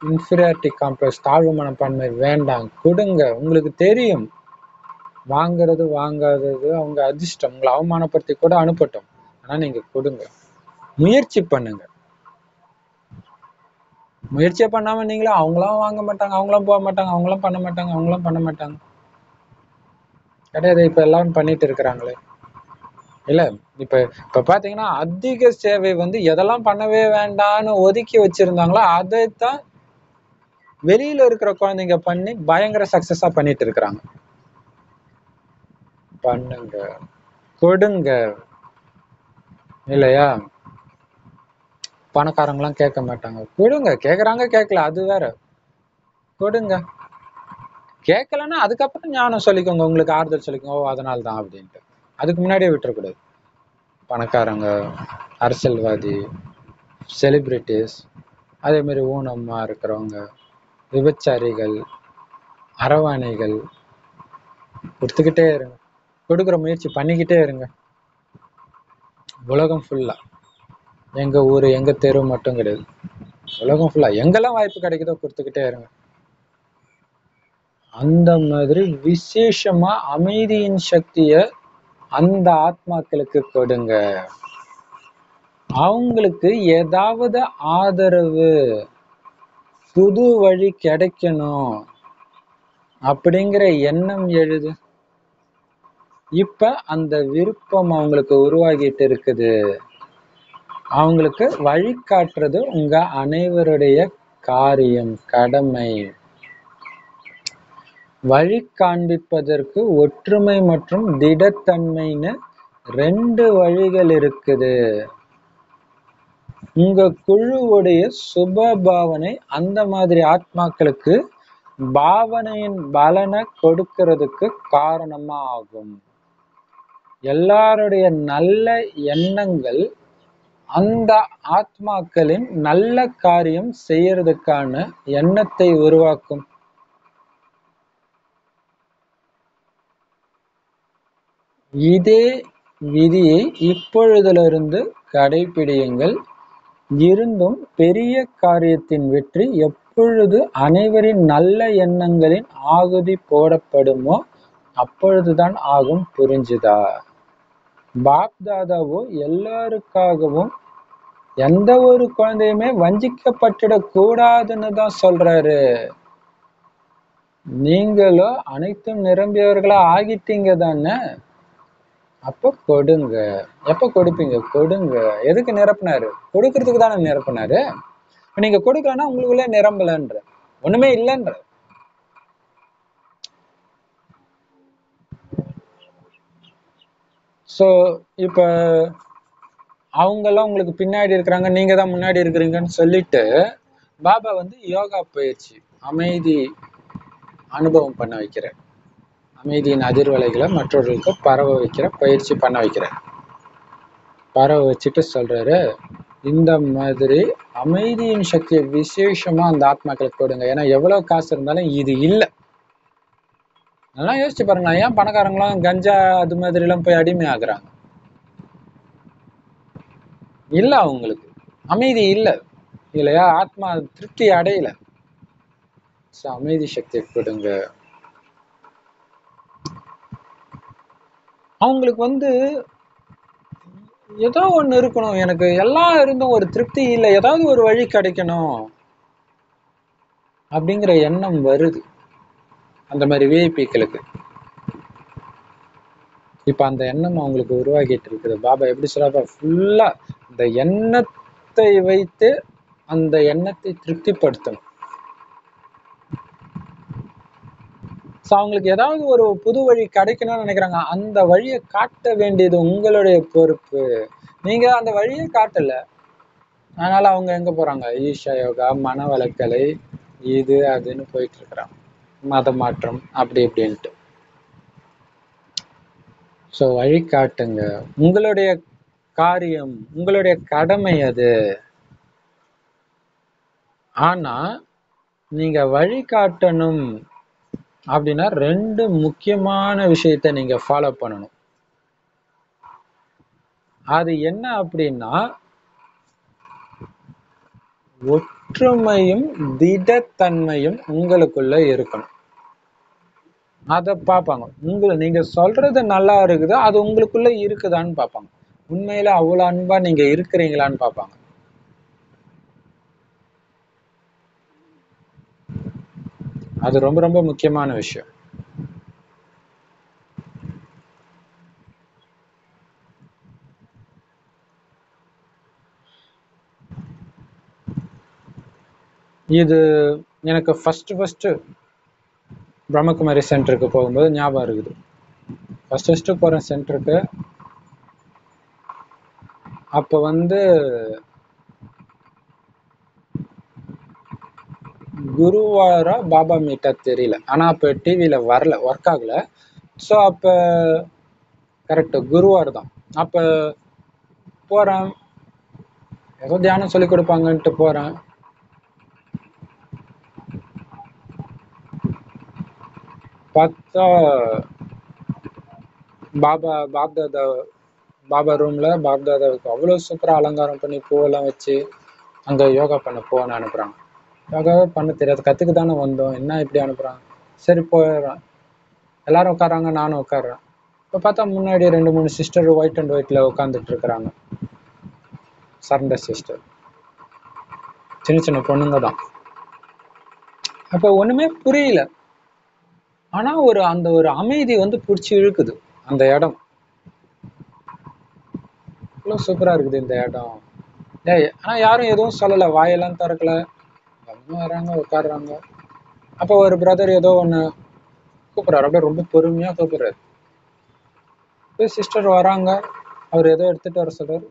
இன்ஃபீரியாரிட்டி காம்ப்ளெக்ஸ் தாழ்வு மனப்பான்மை வேண்டாம். கொடுங்க. உங்களுக்கு தெரியும். வாங்குறது வாங்காதது அவங்க அதிர்ஷ்டம். உங்களை அவமானப்படுத்தி கூட அனுப்பட்டும். ஆனா நீங்க கொடுங்க. முயற்சி பண்ணுங்க. முயற்சியை பண்ணாம நீங்களும் அவங்களாம் வாங்க மாட்டாங்க அவங்களாம் போக மாட்டாங்க அவங்களாம் பண்ண மாட்டாங்க அவங்களாம் பண்ண மாட்டாங்க. கிடையாது. இப்ப எல்லாரும் பண்ணிட்டு இருக்கிறாங்களே. இல்ல இப்ப இப்ப பாத்தீங்கன்னா அதிக சேவை வந்து எதெல்லாம் பண்ணவே வேண்டாம்னு ஒதுக்கி வச்சிருந்தாங்களோ அதைத்தான் வெளியில இருக்கிற குழந்தைங்க பண்ணி பயங்கர சக்சஸா பண்ணிட்டு இருக்கிறாங்க. பண்ணுங்க கொடுங்க. இல்லையா? பணக்காரங்களாம் கேட்க மாட்டாங்க. கொடுங்க கேக்குறாங்க கேட்கல அது வேற. கொடுங்க. கேட்கலன்னா அதுக்கப்புறம் ஞானம் சொல்லிக்கோங்க உங்களுக்கு ஆறுதல் சொல்லிக்கோங்க ஓ அதனால தான் அப்படின்ட்டு. அதுக்கு முன்னாடியே விட்டுறக்கூடாது. பணக்காரங்க அரசியல்வாதி செலிபிரிட்டிஸ் அதே மாதிரி இருக்கிறவங்க விபச்சாரிகள் அரவாணிகள் கொடுத்துக்கிட்டே இருங்க. கொடுக்குற முயற்சி பண்ணிக்கிட்டே இருங்க. உலகம் ஃபுல்லா எங்க ஊர் எங்க தெரு மட்டும் கிடையாது. உலகம் ஃபுல்லா எங்கெல்லாம் வாய்ப்பு கிடைக்குதோ கொடுத்துக்கிட்டே இருங்க. அந்த மாதிரி விசேஷமா அமைதியின் சக்தியை அந்த ஆத்மாக்களுக்கு கொடுங்க. அவங்களுக்கு ஏதாவது ஆதரவு புது வழி கிடைக்கணும் அப்படிங்கிற எண்ணம் எழுது. இப்ப அந்த விருப்பம் அவங்களுக்கு உருவாகிட்டு இருக்குது. அவங்களுக்கு வழிகாட்டுறது உங்க அனைவருடைய காரியம் கடமை. வழி காண்பிப்பதற்கு ஒற்றுமை மற்றும் திடத்தன்மைன்னு ரெண்டு வழிகள் இருக்குது. உங்க குழுவுடைய சுப பாவனை அந்த மாதிரி ஆத்மாக்களுக்கு பாவனையின் பலனை கொடுக்கிறதுக்கு காரணமா ஆகும். எல்லாருடைய நல்ல எண்ணங்கள் அந்த ஆத்மாக்களின் நல்ல காரியம் செய்யறதுக்கான எண்ணத்தை உருவாக்கும். இதே விதியை இப்பொழுதிலிருந்து கடைபிடியுங்கள் இருந்தும் பெரிய காரியத்தின் வெற்றி எப்பொழுது அனைவரின் நல்ல எண்ணங்களின் ஆகுதி போடப்படுமோ அப்பொழுதுதான் ஆகும் புரிஞ்சுதா? பாப் தாதாவோ எல்லாருக்காகவும் எந்த ஒரு குழந்தையுமே வஞ்சிக்கப்பட்டுடக் கூடாதுன்னு தான் சொல்றாரு. நீங்களும் அனைத்தும் நிரம்பியவர்களா ஆகிட்டீங்க தானே? அப்ப கொடுங்க. எப்போ கொடுப்பீங்க? கொடுங்க. எதுக்கு நிரப்புனாரு? கொடுக்கறதுக்கு தானே நிரப்புனாரு? நீங்க கொடுக்கலன்னா உங்களுக்குள்ள நிரம்பலன்ற. ஒண்ணுமே இல்லைன்ற. சோ இப்ப அவங்கெல்லாம் உங்களுக்கு பின்னாடி இருக்கிறாங்க நீங்க தான் முன்னாடி இருக்கிறீங்கன்னு சொல்லிட்டு பாபா வந்து யோகா பயிற்சி அமைதி அனுபவம் பண்ண வைக்கிறார். அமைதியின் அதிர்வலைகளை மற்றவர்களுக்கு பரவ வைக்கிற பயிற்சி பண்ண வைக்கிறார் பரவ வச்சுட்டு சொல்றாரு இந்த மாதிரி அமைதியின் சக்தியை விசேஷமா அந்த ஆத்மாக்களுக்கு கொடுங்க. ஏன்னா எவ்வளவு காசு இருந்தாலும் இது இல்லை. நல்லா யோசிச்சு பாருங்க ஏன் பணக்காரங்களாம் கஞ்சா அது மாதிரி எல்லாம் போய் அடிமை ஆகுறாங்க? இல்ல அவங்களுக்கு. அமைதி இல்ல. இல்லையா? ஆத்மா திருப்தி அடையல. So, அமைதி சக்தியை கொடுங்க. அவங்களுக்கு வந்து ஏதோ ஒண்ணு இருக்கணும். எனக்கு எல்லாம் இருந்தும் ஒரு திருப்தி இல்லை. ஏதாவது ஒரு வழி கிடைக்கணும் அப்படிங்கிற எண்ணம் வருது. அந்த மாதிரி விஐபிக்களுக்கு இப்ப அந்த எண்ணம் அவங்களுக்கு உருவாகிட்டு இருக்குது. பாபா எப்படி சொல்றாரு? ஃபுல்லா இந்த எண்ணத்தை வைத்து அந்த எண்ணத்தை திருப்திப்படுத்தணும். ஸோ அவங்களுக்கு ஏதாவது ஒரு புது வழி கிடைக்கணும்னு நினைக்கிறாங்க. அந்த வழியை காட்ட வேண்டியது உங்களுடைய பொறுப்பு. நீங்க அந்த வழியை காட்டல. அதனால அவங்க எங்க போறாங்க? ஈஷா யோகா மன வளக்கலை இது அதுன்னு போயிட்டுருக்குறாங்க மத மாற்றம் அப்படி இப்படின்ட்டு. ஸோ வழி காட்டுங்க. உங்களுடைய காரியம் உங்களுடைய கடமை அது. ஆனா நீங்க வழி காட்டணும். அப்படின்னா ரெண்டு முக்கியமான விஷயத்த நீங்க ஃபாலோ பண்ணணும். அது என்ன அப்படின்னா ஒற்றுமையும் திடத்தன்மையும் உங்களுக்குள்ள இருக்கணும். அத பார்ப்பாங்க. உங்களை நீங்க சொல்றது நல்லா இருக்குதோ? அது உங்களுக்குள்ள இருக்குதான்னு பார்ப்பாங்க. உண்மையில அவ்வளவு அன்பா நீங்க இருக்கிறீங்களான்னு பார்ப்பாங்க. அது ரொம்ப ரொம்ப முக்கியமான விஷயம். இது எனக்கு ஃபர்ஸ்ட் ஃபர்ஸ்ட் பிரம்மகுமாரி சென்டருக்கு போகும்போது ஞாபகம் இருக்குது. ஃபர்ஸ்ட் ஃபர்ஸ்ட் போற சென்டருக்கு அப்போ வந்து குருவாரா பாபா மீட்டா தெரியல. ஆனா அப்ப டிவியில வரல ஒர்க் ஆகல. ஸோ அப்ப கரெக்ட் குருவார் தான். அப்ப போறேன். ஏதோ தியானம் சொல்லி கொடுப்பாங்கன்ட்டு போறேன். பார்த்தா பாபா பாப்தாதா பாபா ரூம்ல பாப்தாதாவுக்கு அவ்வளவு சூப்பரா அலங்காரம் பண்ணி பூவெல்லாம் வச்சு அங்க யோகா பண்ண போன்னு அனுப்புகிறாங்க யோகாவே பண்ண தெரியாது. கற்றுக்கு தானே வந்தோம். என்ன இப்படி அனுப்புறாங்க சரி போயிடுறான். எல்லாரும் உட்காராங்க நானும் உட்காடுறேன் இப்போ பார்த்தா முன்னாடி ரெண்டு மூணு சிஸ்டர் ஒயிட் அண்ட் ஒயிட்ல உட்காந்துட்டு இருக்கிறாங்க. சரண்டர் சிஸ்டர் சின்ன சின்ன பொண்ணுங்க தான். அப்போ ஒண்ணுமே புரியல. ஆனா ஒரு அந்த ஒரு அமைதி வந்து பிடிச்சி இழுக்குது அந்த இடம். இவ்வளோ சூப்பராக இருக்குது இந்த இடம். ஏய் ஆனால் யாரும் எதுவும் சொல்லலை. வாயெல்லாம் திறக்கல. கம்முன்னு வராங்க உட்காடுறாங்க அப்போ ஒரு பிரதர் ஏதோ ஒண்ணு கூப்பிடுறாரு. அப்படியே ரொம்ப பொறுமையா கூப்பிட்றாரு. போய் சிஸ்டர் வராங்க. அவர் ஏதோ எடுத்துட்டு வர சொல்கிறார்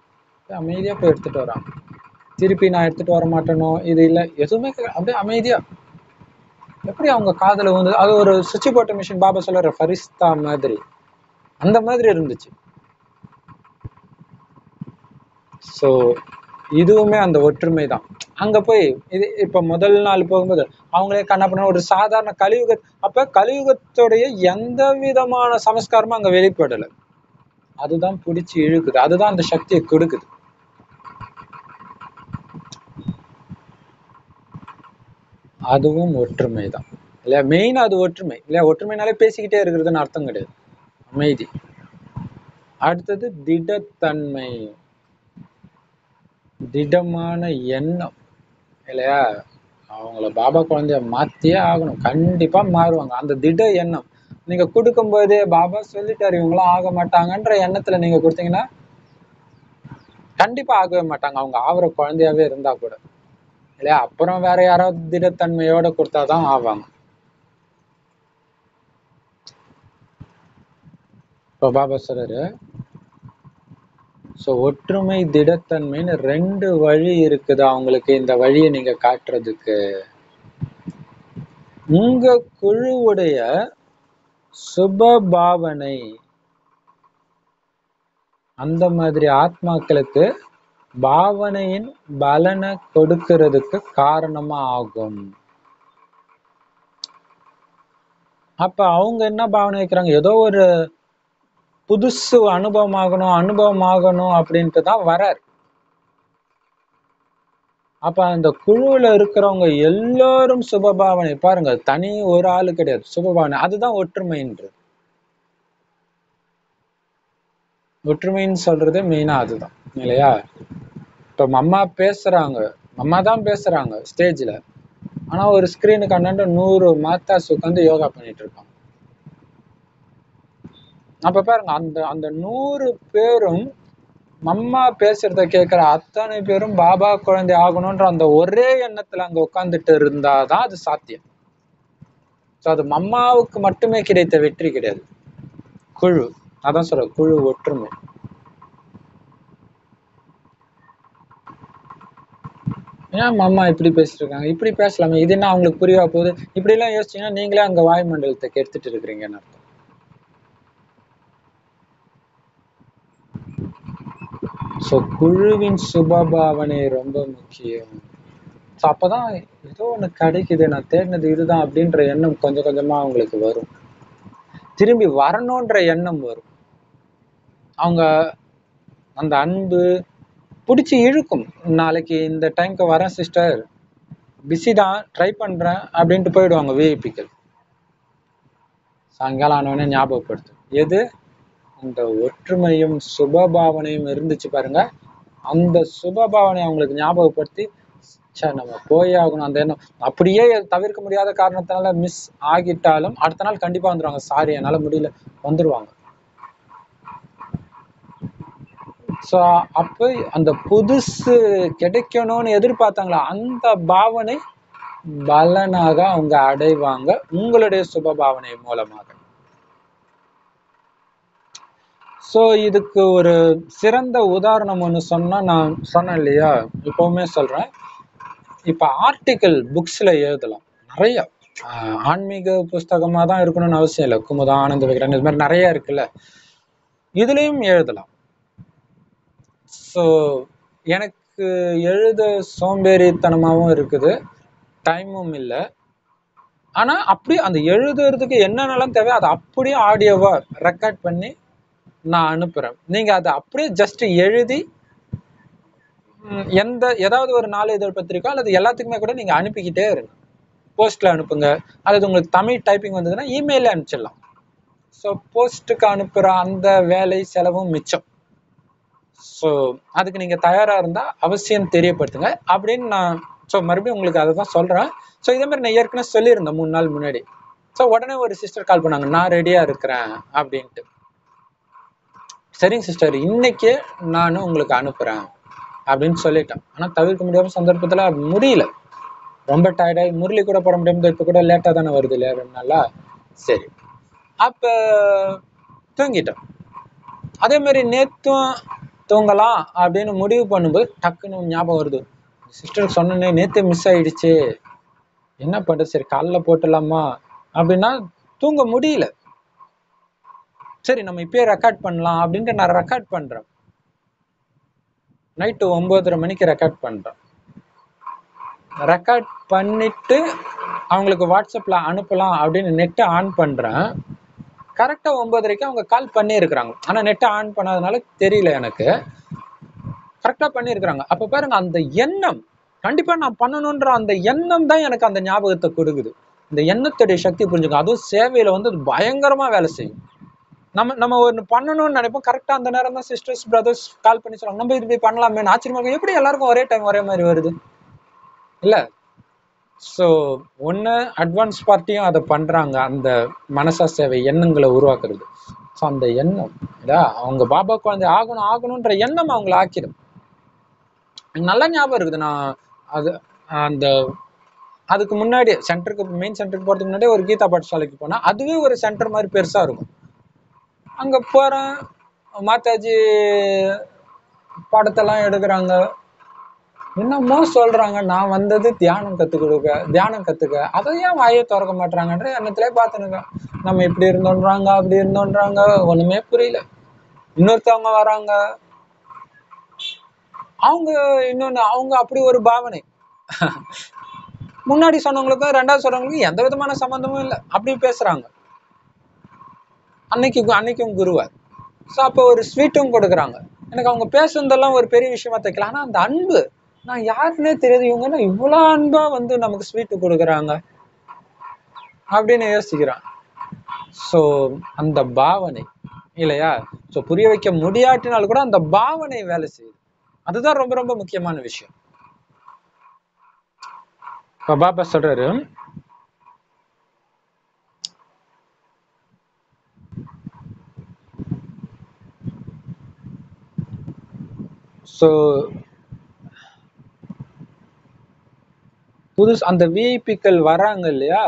போய் அமைதியா போய் எடுத்துட்டு வராங்க. திருப்பி நான் எடுத்துட்டு வர மாட்டேனோ? இது இல்லை. எதுவுமே அப்படியே அமைதியா. எப்படி அவங்க காதில் வந்து அது ஒரு சுவிட்ச் போட்ட மிஷின் பாபா சொல்ற ஃபரிஸ்தா மாதிரி. அந்த மாதிரி இருந்துச்சு. ஸோ இதுவுமே அந்த ஒற்றுமை தான் அங்க போய் இது இப்ப முதல் நாள் போகும்போது அவங்களே கண்ணப்பன ஒரு சாதாரண கலியுக அப்ப கலியுகத்துடைய எந்த விதமான சமஸ்காரமும் அங்க வெளிப்படல. அதுதான் பிடிச்சி இழுக்குது. அதுதான் அந்த சக்தியை கொடுக்குது. அதுவும் ஒற்றுமை தான் இல்லையா? மெயின் அது ஒற்றுமை. இல்லையா? ஒற்றுமைனாலே பேசிக்கிட்டே இருக்கிறதுன்னு அர்த்தம் கிடையாது. அமைதி. அடுத்தது திடத்தன்மை. திடமான எண்ணம் இல்லையா? அவங்கள பாபா குழந்தைய மாத்தியே ஆகணும். கண்டிப்பா மாறுவாங்க. அந்த திட எண்ணம். நீங்க கொடுக்கும் போதே பாபா சொல்லிட்டாரு இவங்களாம் ஆக மாட்டாங்கன்ற எண்ணத்துல நீங்க கொடுத்தீங்கன்னா கண்டிப்பா ஆகவே மாட்டாங்க. அவங்க ஆகிற குழந்தையாவே இருந்தா கூட. இல்லையா? அப்புறம் வேற யாராவது திடத்தன்மையோட கொடுத்தாதான் ஆவாங்க. இப்போ பாபா சொல்றாரு ஸோ ஒற்றுமை திடத்தன்மைன்னு ரெண்டு வழி இருக்குது அவங்களுக்கு இந்த வழியை நீங்க காட்டுறதுக்கு. உங்க குழுவுடைய சுப பாவனை அந்த மாதிரி ஆத்மாக்களுக்கு பாவனையின் பலனை கொடுக்கிறதுக்கு காரணமா ஆகும். அப்ப அவங்க என்ன பாவனை வைக்கிறாங்க? ஏதோ ஒரு புதுசு அனுபவம் ஆகணும் அனுபவம் ஆகணும் அப்படின்ட்டு தான் வரார். அப்ப அந்த குழுவுல இருக்கிறவங்க எல்லாரும் சுபபாவனை. பாருங்க தனி ஒரு ஆளு கிடையாது சுபபாவனை. அதுதான் ஒற்றுமைன்றது. ஒற்றுமைன்னு சொல்றது மெயினா அதுதான் இல்லையா? இப்ப அம்மா பேசுறாங்க அம்மா தான் பேசுறாங்க ஸ்டேஜ்ல ஆனா ஒரு ஸ்கிரீனுக்கு அண்ணாண்டு நூறு மாத்தாஸ் உட்காந்து யோகா பண்ணிட்டு இருக்காங்க அப்ப பாருங்க அந்த அந்த நூறு பேரும் மம்மா பேசுறத கேட்கிற அத்தனை பேரும் பாபா குழந்தை ஆகணும்ன்ற அந்த ஒரே எண்ணத்துல அங்க உட்கார்ந்துட்டு இருந்தாதான் அது சாத்தியம். ஸோ அது மம்மாவுக்கு மட்டுமே கிடைத்த வெற்றி கிடையாது. குழு அதான் சொல்ற குழு ஒற்றுமை. ஏன் மம்மா இப்படி பேசிட்டு இருக்காங்க இப்படி பேசலாமே இது என்ன அவங்களுக்கு புரியவா போகுது? இப்படி எல்லாம் யோசிச்சீங்கன்னா நீங்களே அங்கே வாயுமண்டலத்தை கெடுத்துட்டு இருக்கிறீங்கன்னு அர்த்தம். ஸோ குழுவின் சுபபாவனை ரொம்ப முக்கியம். ஸோ அப்பதான் ஏதோ ஒன்று கிடைக்குது. நான் தேடினது இதுதான் அப்படின்ற எண்ணம் கொஞ்சம் கொஞ்சமாக அவங்களுக்கு வரும். திரும்பி வரணுன்ற எண்ணம் வரும். அவங்க அந்த அன்பு பிடிச்சி இழுக்கும். நாளைக்கு இந்த டைம்க்கு வரேன் சிஸ்டர் பிஸி தான் ட்ரை பண்ணுறேன் அப்படின்ட்டு போயிடுவாங்க விஐபிக்கள் சாயங்காலம் ஆனவொடனே ஞாபகப்படுத்தும். எது? அந்த ஒற்றுமையும் சுபபாவனையும் இருந்துச்சு பாருங்க. அந்த சுபபாவனை அவங்களுக்கு ஞாபகப்படுத்தி ச்சே நம்ம போயே ஆகணும். அந்த எண்ணம். அப்படியே தவிர்க்க முடியாத காரணத்தினால மிஸ் ஆகிட்டாலும் அடுத்த நாள் கண்டிப்பா வந்துருவாங்க. சாரி என்னால முடியல. வந்துருவாங்க. ஸோ அப்போ அந்த புதுசு கிடைக்கணும்னு எதிர்பார்த்தாங்களா? அந்த பாவனை பலனாக அவங்க அடைவாங்க. உங்களுடைய சுப பாவனை மூலமாக. ஸோ இதுக்கு ஒரு சிறந்த உதாரணம் ஒன்று சொன்னால் நான் சொன்னேன் இல்லையா? இப்போவுமே சொல்கிறேன் இப்போ ஆர்டிக்கல் புக்ஸில் எழுதலாம். நிறையா. ஆன்மீக புஸ்தகமாக தான் இருக்கணும்னு அவசியம் இல்லை. குமுதா ஆனந்த விகடன் இது மாதிரி நிறைய இருக்குல்ல. இதுலேயும் எழுதலாம். ஸோ எனக்கு எழுத சோம்பேறித்தனமாகவும் இருக்குது. டைமும் இல்லை. ஆனால் அப்படி அந்த எழுதுறதுக்கு என்னென்னலாம் தேவை? அதை அப்படியே ஆடியோவாக ரெக்கார்ட் பண்ணி நான் அனுப்புறேன். நீங்க அதை அப்படியே ஜஸ்ட் எழுதி எந்த ஏதாவது ஒரு நாளிதழ் பத்திரிக்கோ அல்லது எல்லாத்துக்குமே கூட நீங்க அனுப்பிக்கிட்டே இருங்க. போஸ்ட்ல அனுப்புங்க. அல்லது உங்களுக்கு தமிழ் டைப்பிங் வந்ததுன்னா இமெயில அனுப்பிச்சிடலாம். ஸோ போஸ்ட்டுக்கு அனுப்புற அந்த வேலை செலவும் மிச்சம். ஸோ அதுக்கு நீங்க தயாரா இருந்தா அவசியம் தெரியப்படுத்துங்க. அப்படின்னு நான் ஸோ மறுபடியும் உங்களுக்கு அதை தான் சொல்றேன். ஸோ இதே மாதிரி நான் ஏற்கனவே சொல்லியிருந்தேன் மூணு நாள் முன்னாடி. ஸோ உடனே ஒரு சிஸ்டர் கால் பண்ணாங்க. நான் ரெடியா இருக்கிறேன் அப்படின்ட்டு. சரிங்க சிஸ்டர் இன்னைக்கே நான் உங்களுக்கு அனுப்புறேன் அப்படின்னு சொல்லிட்டேன். ஆனால் தவிர்க்க முடியாத சந்தர்ப்பத்தில் அது முடியல. ரொம்ப டயர்டாகி முரளி கூட போட முடியாம இப்போ கூட லேட்டாக தானே வருது இல்லையா? ரெண்டு நாளா? சரி. அப்போ தூங்கிட்டேன் அதே மாதிரி தூங்கலாம் அப்படின்னு முடிவு பண்ணும்போது டக்குன்னு ஞாபகம் வருது. சிஸ்டருக்கு சொன்னனே நேற்று மிஸ் ஆயிடுச்சு. என்ன பண்ணுறது சரி காலைல போட்டுடலாமா? அப்படின்னா தூங்க முடியல. சரி நம்ம இப்பயே ரெக்கார்ட் பண்ணலாம் அப்படின்ட்டு நான் ரெக்கார்ட் பண்றேன். நைட்டு ஒன்பதரை மணிக்கு ரெக்கார்ட் பண்றேன். ரெக்கார்ட் பண்ணிட்டு அவங்களுக்கு வாட்ஸ்அப்ல அனுப்பலாம் அப்படின்னு நெட்டை ஆன் பண்றேன். கரெக்டா ஒன்பதரைக்கு அவங்க கால் பண்ணியிருக்கிறாங்க. ஆனா நெட்டை ஆன் பண்ணாதனால தெரியல எனக்கு. கரெக்டா பண்ணியிருக்கிறாங்க. அப்ப பாருங்க அந்த எண்ணம் கண்டிப்பா நான் பண்ணணுன்ற அந்த எண்ணம் தான் எனக்கு அந்த ஞாபகத்தை கொடுக்குது. இந்த எண்ணத்துடைய சக்தி புரிஞ்சுங்க அதுவும் சேவையில வந்து பயங்கரமா வேலை செய்யும். நம்ம நம்ம ஒன்று பண்ணணும்னு நினைப்போம். கரெக்டாக அந்த நேரம் தான் சிஸ்டர்ஸ் பிரதர்ஸ் கால் பண்ணி சொல்லுவாங்க. நம்ம இது இப்படி பண்ணலாமே ஆச்சரியமா இருக்கும். எப்படி எல்லாருக்கும் ஒரே டைம் ஒரே மாதிரி வருது? இல்லை. ஸோ ஒன்று அட்வான்ஸ் பார்ட்டியும் அதை பண்ணுறாங்க அந்த மனசா சேவை எண்ணங்களை உருவாக்குறது. ஸோ அந்த எண்ணம் இல்ல அவங்க பாபா குழந்தை ஆகணும் ஆகணுன்ற எண்ணம் அவங்கள ஆக்கிடும். எனக்கு நல்லா ஞாபகம் இருக்குது. நான் அது அந்த அதுக்கு முன்னாடி சென்டருக்கு மெயின் சென்டருக்கு போகிறதுக்கு முன்னாடி ஒரு கீதா பாடசாலைக்கு போனால் அதுவே ஒரு சென்டர் மாதிரி பெருசாக இருக்கும். அங்க போறேன். மாதாஜி படத்தெல்லாம் எடுக்கிறாங்க. என்னமோ சொல்றாங்க நான் வந்தது தியானம் கத்து கொடுக்க தியானம் கத்துக்க. அதை ஏன் வாயை திறக்க மாட்டாங்கன்ற எண்ணத்திலே பார்த்துனுங்க. நம்ம இப்படி இருந்தோன்றாங்க அப்படி இருந்தோன்றாங்க ஒண்ணுமே புரியல. இன்னொருத்தவங்க வராங்க. அவங்க இன்னொன்னு அவங்க அப்படி ஒரு பாவனை. முன்னாடி சொன்னவங்களுக்கும் ரெண்டாவது சொன்னவங்களுக்கும் எந்த விதமான சம்பந்தமும் இல்லை. அப்படி பேசுறாங்க. அன்னைக்கு அன்னைக்கும் குருவார். ஸோ அப்போ ஒரு ஸ்வீட்டும் கொடுக்குறாங்க. எனக்கு அவங்க பேசுனதெல்லாம் ஒரு பெரிய விஷயமா தைக்கல ஆனால் அந்த அன்பு நான் யாருன்னே தெரியாது. இவங்கன்னா இவ்வளோ அன்பா வந்து நமக்கு ஸ்வீட்டு கொடுக்குறாங்க? அப்படின்னு யோசிக்கிறான் ஸோ அந்த பாவனை இல்லையா? ஸோ புரிய வைக்க முடியாட்டினால் கூட அந்த பாவனை வேலை செய்யுது. அதுதான் ரொம்ப ரொம்ப முக்கியமான விஷயம். பாபா சொல்றாரு ஸோ புதுசு அந்த விஐபிக்கள் வராங்க இல்லையா?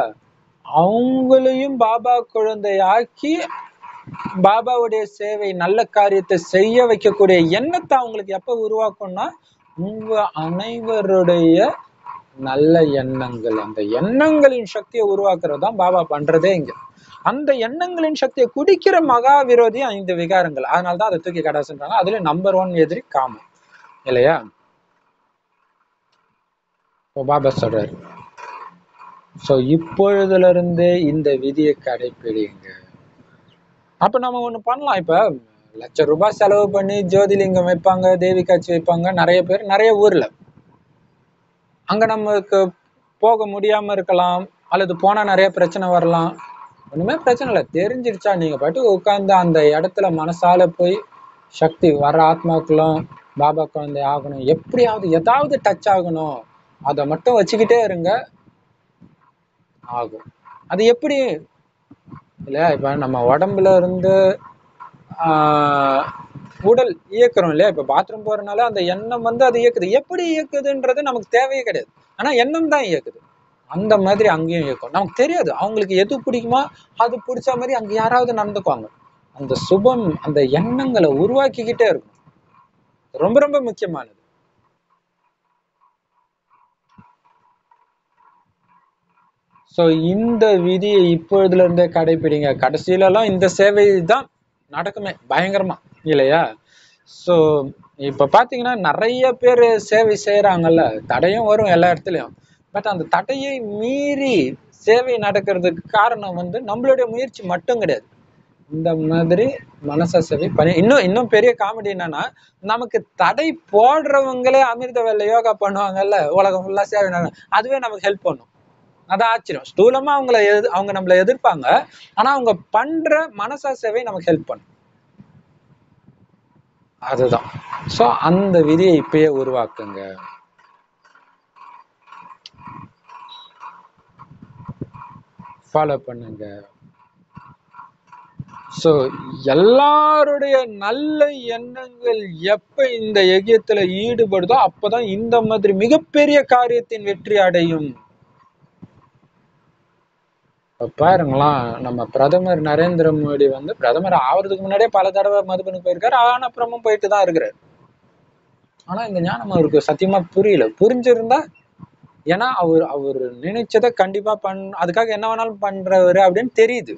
அவங்களையும் பாபா குழந்தையாக்கி பாபாவுடைய சேவை நல்ல காரியத்தை செய்ய வைக்கக்கூடிய எண்ணத்தை அவங்களுக்கு எப்ப உருவாக்கும்னா உங்க அனைவருடைய நல்ல எண்ணங்கள். அந்த எண்ணங்களின் சக்தியை உருவாக்குறது தான் பாபா பண்றதே இங்க. அந்த எண்ணங்களின் சக்தியை குடிக்கிற மகா விரோதி ஐந்து விகாரங்கள். அதனாலதான் அதை தூக்கி கடாசுன்றாங்க அதுல நம்பர் ஒன் எதிரி காமம். இல்லையா? இப்போ பாபா சொல்றாரு. ஸோ இப்பொழுதுல இருந்தே இந்த விதியை கடைப்பிடிங்க. அப்ப நம்ம ஒண்ணு பண்ணலாம். இப்ப லட்ச ரூபாய் செலவு பண்ணி ஜோதிலிங்கம் வைப்பாங்க தேவி காட்சி வைப்பாங்க நிறைய பேர் நிறைய ஊர்ல. அங்க நமக்கு போக முடியாம இருக்கலாம் அல்லது போனா நிறைய பிரச்சனை வரலாம். ஒண்ணுமே பிரச்சனை இல்லை. தெரிஞ்சிருச்சா? நீங்க பாட்டு உட்கார்ந்து அந்த இடத்துல மனசால போய் சக்தி வர ஆத்மாக்களும் பாபா குழந்தை ஆகணும். எப்படியாவது ஏதாவது டச் ஆகணும். அதை மட்டும் வச்சுக்கிட்டே இருங்க. ஆகும். அது எப்படி? இல்லையா இப்ப நம்ம உடம்புல இருந்து ஆஹ் உடல் இயக்குறோம் இல்லையா? இப்ப பாத்ரூம் போறதுனால அந்த எண்ணம் வந்து அது இயக்குது. எப்படி இயக்குதுன்றது நமக்கு தேவையே கிடையாது. ஆனா எண்ணம் தான் இயக்குது. அந்த மாதிரி அங்கேயும் இயக்கும். நமக்கு தெரியாது. அவங்களுக்கு எது பிடிக்குமோ அது பிடிச்ச மாதிரி அங்க யாராவது நடந்துக்குவாங்க. அந்த சுபம் அந்த எண்ணங்களை உருவாக்கிக்கிட்டே இருக்கும். ரொம்ப ரொம்ப முக்கியமானது. ஸோ இந்த விதியை இப்பொழுதுல இருந்தே கடைபிடிங்க கடைசியிலலாம் இந்த சேவை தான் நடக்குமே பயங்கரமா இல்லையா? ஸோ இப்ப பாத்தீங்கன்னா நிறைய பேர் சேவை செய்யறாங்கல்ல தடையும் வரும் எல்லா இடத்துலயும். பட் அந்த தடையை மீறி சேவை நடக்கிறதுக்கு காரணம் வந்து நம்மளுடைய முயற்சி மட்டும் கிடையாது. இந்த மாதிரி மனச சேவை பண்ணி இன்னும் இன்னும் பெரிய காமெடி என்னன்னா நமக்கு தடை போடுறவங்களே அமிர்த வேலை யோகா பண்ணுவாங்கல்ல உலகம் ஃபுல்லா சேவை அதுவே நமக்கு ஹெல்ப் பண்ணும். அதான் ஆச்சரியம். ஸ்தூலமா அவங்கள எது அவங்க நம்மளை எதிர்ப்பாங்க ஆனா அவங்க பண்ற மனசா சேவை நமக்கு ஹெல்ப் பண்ணும். அதுதான். சோ அந்த விதியை இப்பயே உருவாக்குங்க. ஃபாலோ பண்ணுங்க. சோ எல்லாருடைய நல்ல எண்ணங்கள் எப்ப இந்த யஜ்யத்துல ஈடுபடுதோ அப்பதான் இந்த மாதிரி மிகப்பெரிய காரியத்தின் வெற்றி அடையும். இப்ப பாருங்களேன் நம்ம பிரதமர் நரேந்திர மோடி வந்து பிரதமர் ஆவறதுக்கு முன்னாடியே பல தடவை மதுபனுக்கு போயிருக்காரு ஆனா அப்புறமும் போயிட்டு தான் இருக்கிறாரு. ஆனா இந்த ஞானம் அவருக்கு சத்தியமா புரியல. புரிஞ்சிருந்தா ஏன்னா அவர் அவர் நினைச்சதை கண்டிப்பா பண் அதுக்காக என்ன வேணாலும் பண்றவரு அப்படின்னு தெரியுது.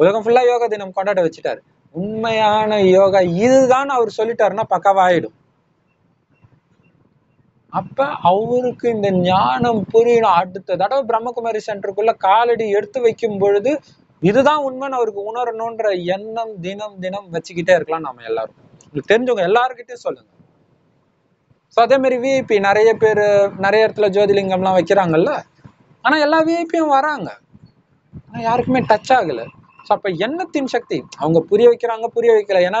உலகம் ஃபுல்லா யோகா தினம் கொண்டாட வச்சுட்டாரு. உண்மையான யோகா இதுதான் அவர் சொல்லிட்டாருன்னா பக்காவா ஆயிடும். அப்ப அவருக்கு இந்த ஞானம் புரியணும். அடுத்த தடவை பிரம்மகுமாரி சென்டருக்குள்ள காலடி எடுத்து வைக்கும் பொழுது இதுதான் உண்மைன்னு அவருக்கு உணரணுன்ற எண்ணம் தினம் தினம் வச்சுக்கிட்டே இருக்கலாம் நாம எல்லாரும். உங்களுக்கு தெரிஞ்சவங்க எல்லாருக்கிட்டையும் சொல்லுங்க. ஸோ அதே மாதிரி விஐபி நிறைய பேர் நிறைய இடத்துல ஜோதிலிங்கம்லாம் வைக்கிறாங்கல்ல. ஆனா எல்லா விஐபியும் வராங்க. ஆனா யாருக்குமே டச் ஆகலை. ஸோ அப்ப எண்ணத்தின் சக்தி. அவங்க புரிய வைக்கிறாங்க புரிய வைக்கல. ஏன்னா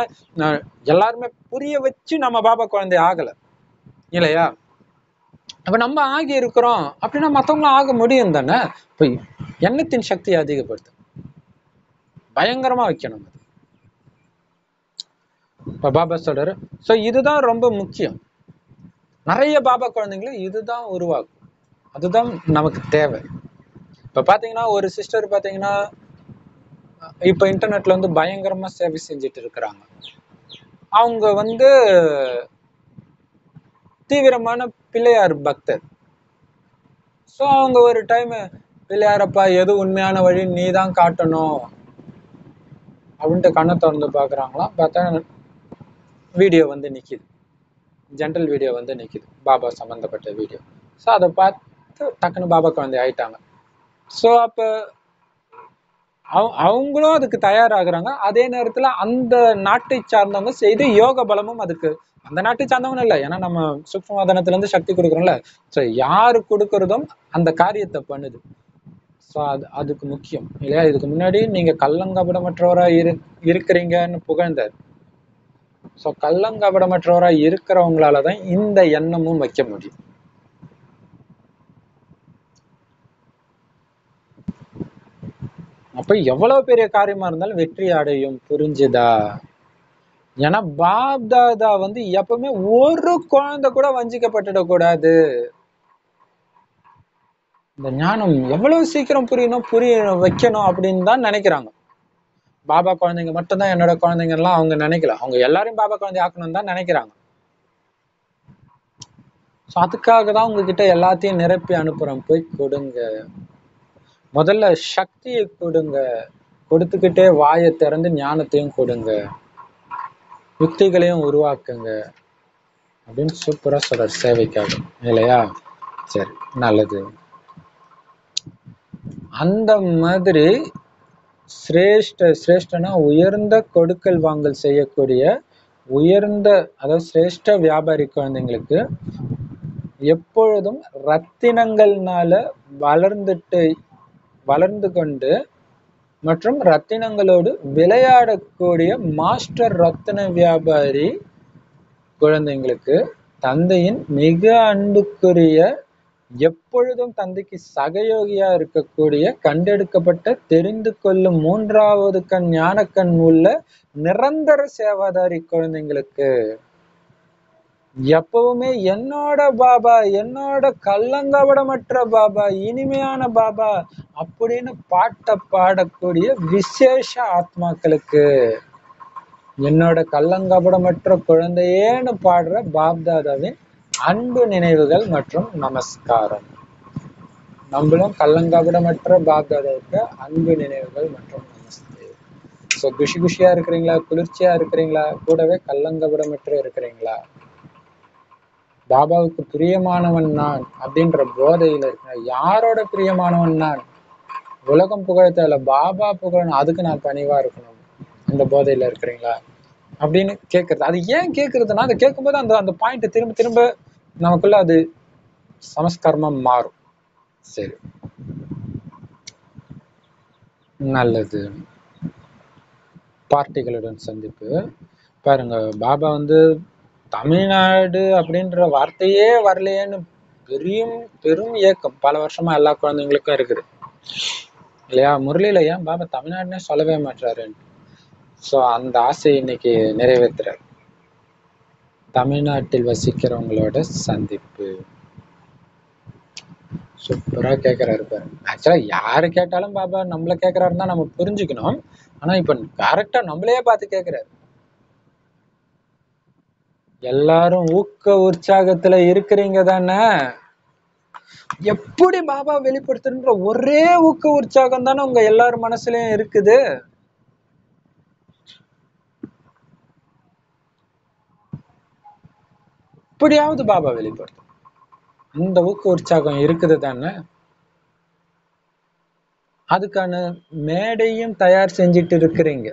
எல்லாருமே புரிய வச்சு நம்ம பாபா குழந்தை ஆகல. இல்லையா? அப்ப நம்ம ஆகி இருக்கிறோம். அப்படின்னா மத்தவங்களும் ஆக முடியும் தானே? இப்போ எண்ணத்தின் சக்தியை அதிகப்படுத்தும் பயங்கரமா வைக்கணும் அது. இப்போ பாபா சொல்றாரு ஸோ இதுதான் ரொம்ப முக்கியம். நிறைய பாபா குழந்தைங்களை இதுதான் உருவாக்கும். அதுதான் நமக்கு தேவை. இப்போ பார்த்தீங்கன்னா ஒரு சிஸ்டர் பாத்தீங்கன்னா இப்போ இன்டர்நெட்ல வந்து பயங்கரமா சேவை செஞ்சுட்டு இருக்கிறாங்க அவங்க வந்து தீவிரமான பிள்ளையார் பக்தர். ஸோ அவங்க ஒரு டைம் பிள்ளையாரப்பா எது உண்மையான வழி? நீ தான் காட்டணும். அப்படின்ட்டு கண்ணை திறந்து பார்க்குறாங்களாம் பார்த்தா வீடியோ வந்து நிற்கிது ஜென்ரல் வீடியோ வந்து நிற்கிது பாபா சம்மந்தப்பட்ட வீடியோ ஸோ அதை பார்த்து டக்குன்னு பாபா குழந்தை ஆயிட்டாங்க. ஸோ அப்போ அவங்களும் அதுக்கு தயாராகிறாங்க. அதே நேரத்துல அந்த நாட்டை சார்ந்தவங்க செய்து யோக பலமும் அதுக்கு. அந்த நாட்டை சார்ந்தவங்க இல்லை. ஏன்னா நம்ம சூக்ஷ்மவாதனத்துல இருந்து சக்தி கொடுக்குறோம்ல. ஸோ யாரு கொடுக்கறதும் அந்த காரியத்தை பண்ணுது. ஸோ அது அதுக்கு முக்கியம். இல்லையா? இதுக்கு முன்னாடி நீங்க கள்ளங்கபடமற்றவரா இரு இருக்கிறீங்கன்னு புகழ்ந்தார். ஸோ கள்ளங்கபடமற்றவரா இருக்கிறவங்களால தான் இந்த எண்ணமும் வைக்க முடியும். அப்ப எவ்வளவு பெரிய காரியமா இருந்தாலும் வெற்றி அடையும் புரிஞ்சுதா? ஏன்னா பாப்தாதா வந்து எப்பவுமே ஒரு குழந்தை கூட வஞ்சிக்கப்பட்டுடக்கூடாது இந்த ஞானம் எவ்வளவு சீக்கிரம் புரியணும் புரிய வைக்கணும் அப்படின்னு தான் நினைக்கிறாங்க. பாபா குழந்தைங்க மட்டும்தான் என்னோட குழந்தைங்க எல்லாம் அவங்க நினைக்கல. அவங்க எல்லாரையும் பாபா குழந்தை ஆக்கணும்னு தான் நினைக்கிறாங்க. ஸோ அதுக்காக தான் உங்ககிட்ட எல்லாத்தையும் நிரப்பி அனுப்புறோம் போய் கொடுங்க. முதல்ல சக்தியை கொடுங்க. கொடுத்துக்கிட்டே வாயை திறந்து ஞானத்தையும் கொடுங்க. யுக்திகளையும் உருவாக்குங்க. அப்படின்னு சூப்பரா சொல்றார் சேவைக்காக. இல்லையா? சரி நல்லது. அந்த மாதிரி சிரேஷ்ட சிரேஷ்டனா உயர்ந்த கொடுக்கல் வாங்கல் செய்யக்கூடிய உயர்ந்த அதாவது சிரேஷ்ட வியாபாரி குழந்தைங்களுக்கு எப்பொழுதும் ரத்தினங்கள்னால வளர்ந்துட்டு வளர்ந்து கொண்டு மற்றும் ரத்தினங்களோடு விளையாடக்கூடிய மாஸ்டர் ரத்தின வியாபாரி குழந்தைங்களுக்கு தந்தையின் மிக அன்புக்குரிய எப்பொழுதும் தந்தைக்கு சகயோகியா இருக்கக்கூடிய கண்டெடுக்கப்பட்ட தெரிந்து கொள்ளும் மூன்றாவது கண் ஞானக்கண் உள்ள நிரந்தர சேவாதாரி குழந்தைங்களுக்கு எப்பவுமே என்னோட பாபா என்னோட கள்ளங்கவடமற்ற பாபா இனிமையான பாபா அப்படின்னு பாட்ட பாடக்கூடிய விசேஷ ஆத்மாக்களுக்கு என்னோட கள்ளங்கபடமற்ற குழந்தையேன்னு பாடுற பாப்தாதாவின் அன்பு நினைவுகள் மற்றும் நமஸ்காரம். நம்மளும் கள்ளங்கபடமற்ற பாப்தாதாவுக்கு அன்பு நினைவுகள் மற்றும் நமஸ்தே. ஸோ குஷி குஷியா இருக்கிறீங்களா? குளிர்ச்சியா இருக்கிறீங்களா? கூடவே கள்ளங்கபடமற்ற இருக்கிறீங்களா? பாபாவுக்கு பிரியமானவன் நான் அப்படின்ற போதையில இருக்கிறேன் யாரோட பிரியமானவன் நான்? உலகம் புகழ பாபா புகழணும். அதுக்கு நான் பணிவா இருக்கணும். அந்த போதையில இருக்கிறீங்களா? அப்படின்னு கேட்கறது அது ஏன் கேட்கறதுன்னா அதை கேட்கும்போது அந்த அந்த பாயிண்ட் திரும்ப திரும்ப நமக்குள்ள அது சமஸ்காரமா மாறும். சரி. நல்லது. பார்ட்டிகளுடன் சந்திப்பு. பாருங்க பாபா வந்து தமிழ்நாடு அப்படின்ற வார்த்தையே வரலையேன்னு பெரியும் பெரும் இயக்கம் பல வருஷமா எல்லா குழந்தைங்களுக்கும் இருக்குது. இல்லையா? முரளியில ஏன் பாபா தமிழ்நாடுனே சொல்லவே மாட்டாருன்னு ஸோ அந்த ஆசை இன்னைக்கு நிறைவேற்றுறாரு. தமிழ்நாட்டில் வசிக்கிறவங்களோட சந்திப்பு. சூப்பராக கேட்குறாரு பாரு. ஆக்சுவலாக யார் கேட்டாலும் பாபா நம்மள கேட்கிறாருன்னு தான் நம்ம புரிஞ்சுக்கணும். ஆனால் இப்போ கரெக்டாக நம்மளையே பார்த்து கேட்குறாரு எல்லாரும் ஊக்க உற்சாகத்துல இருக்கிறீங்க தானே? எப்படி பாபா வெளிப்படுத்துன்ற ஒரே ஊக்க உற்சாகம் தானே உங்க எல்லார் மனசுலயும் இருக்குது? எப்படியாவது பாபா வெளிப்படுத்தும். அந்த ஊக்க உற்சாகம் இருக்குது தானே? அதுக்கான மேடையும் தயார் செஞ்சுட்டு இருக்கிறீங்க.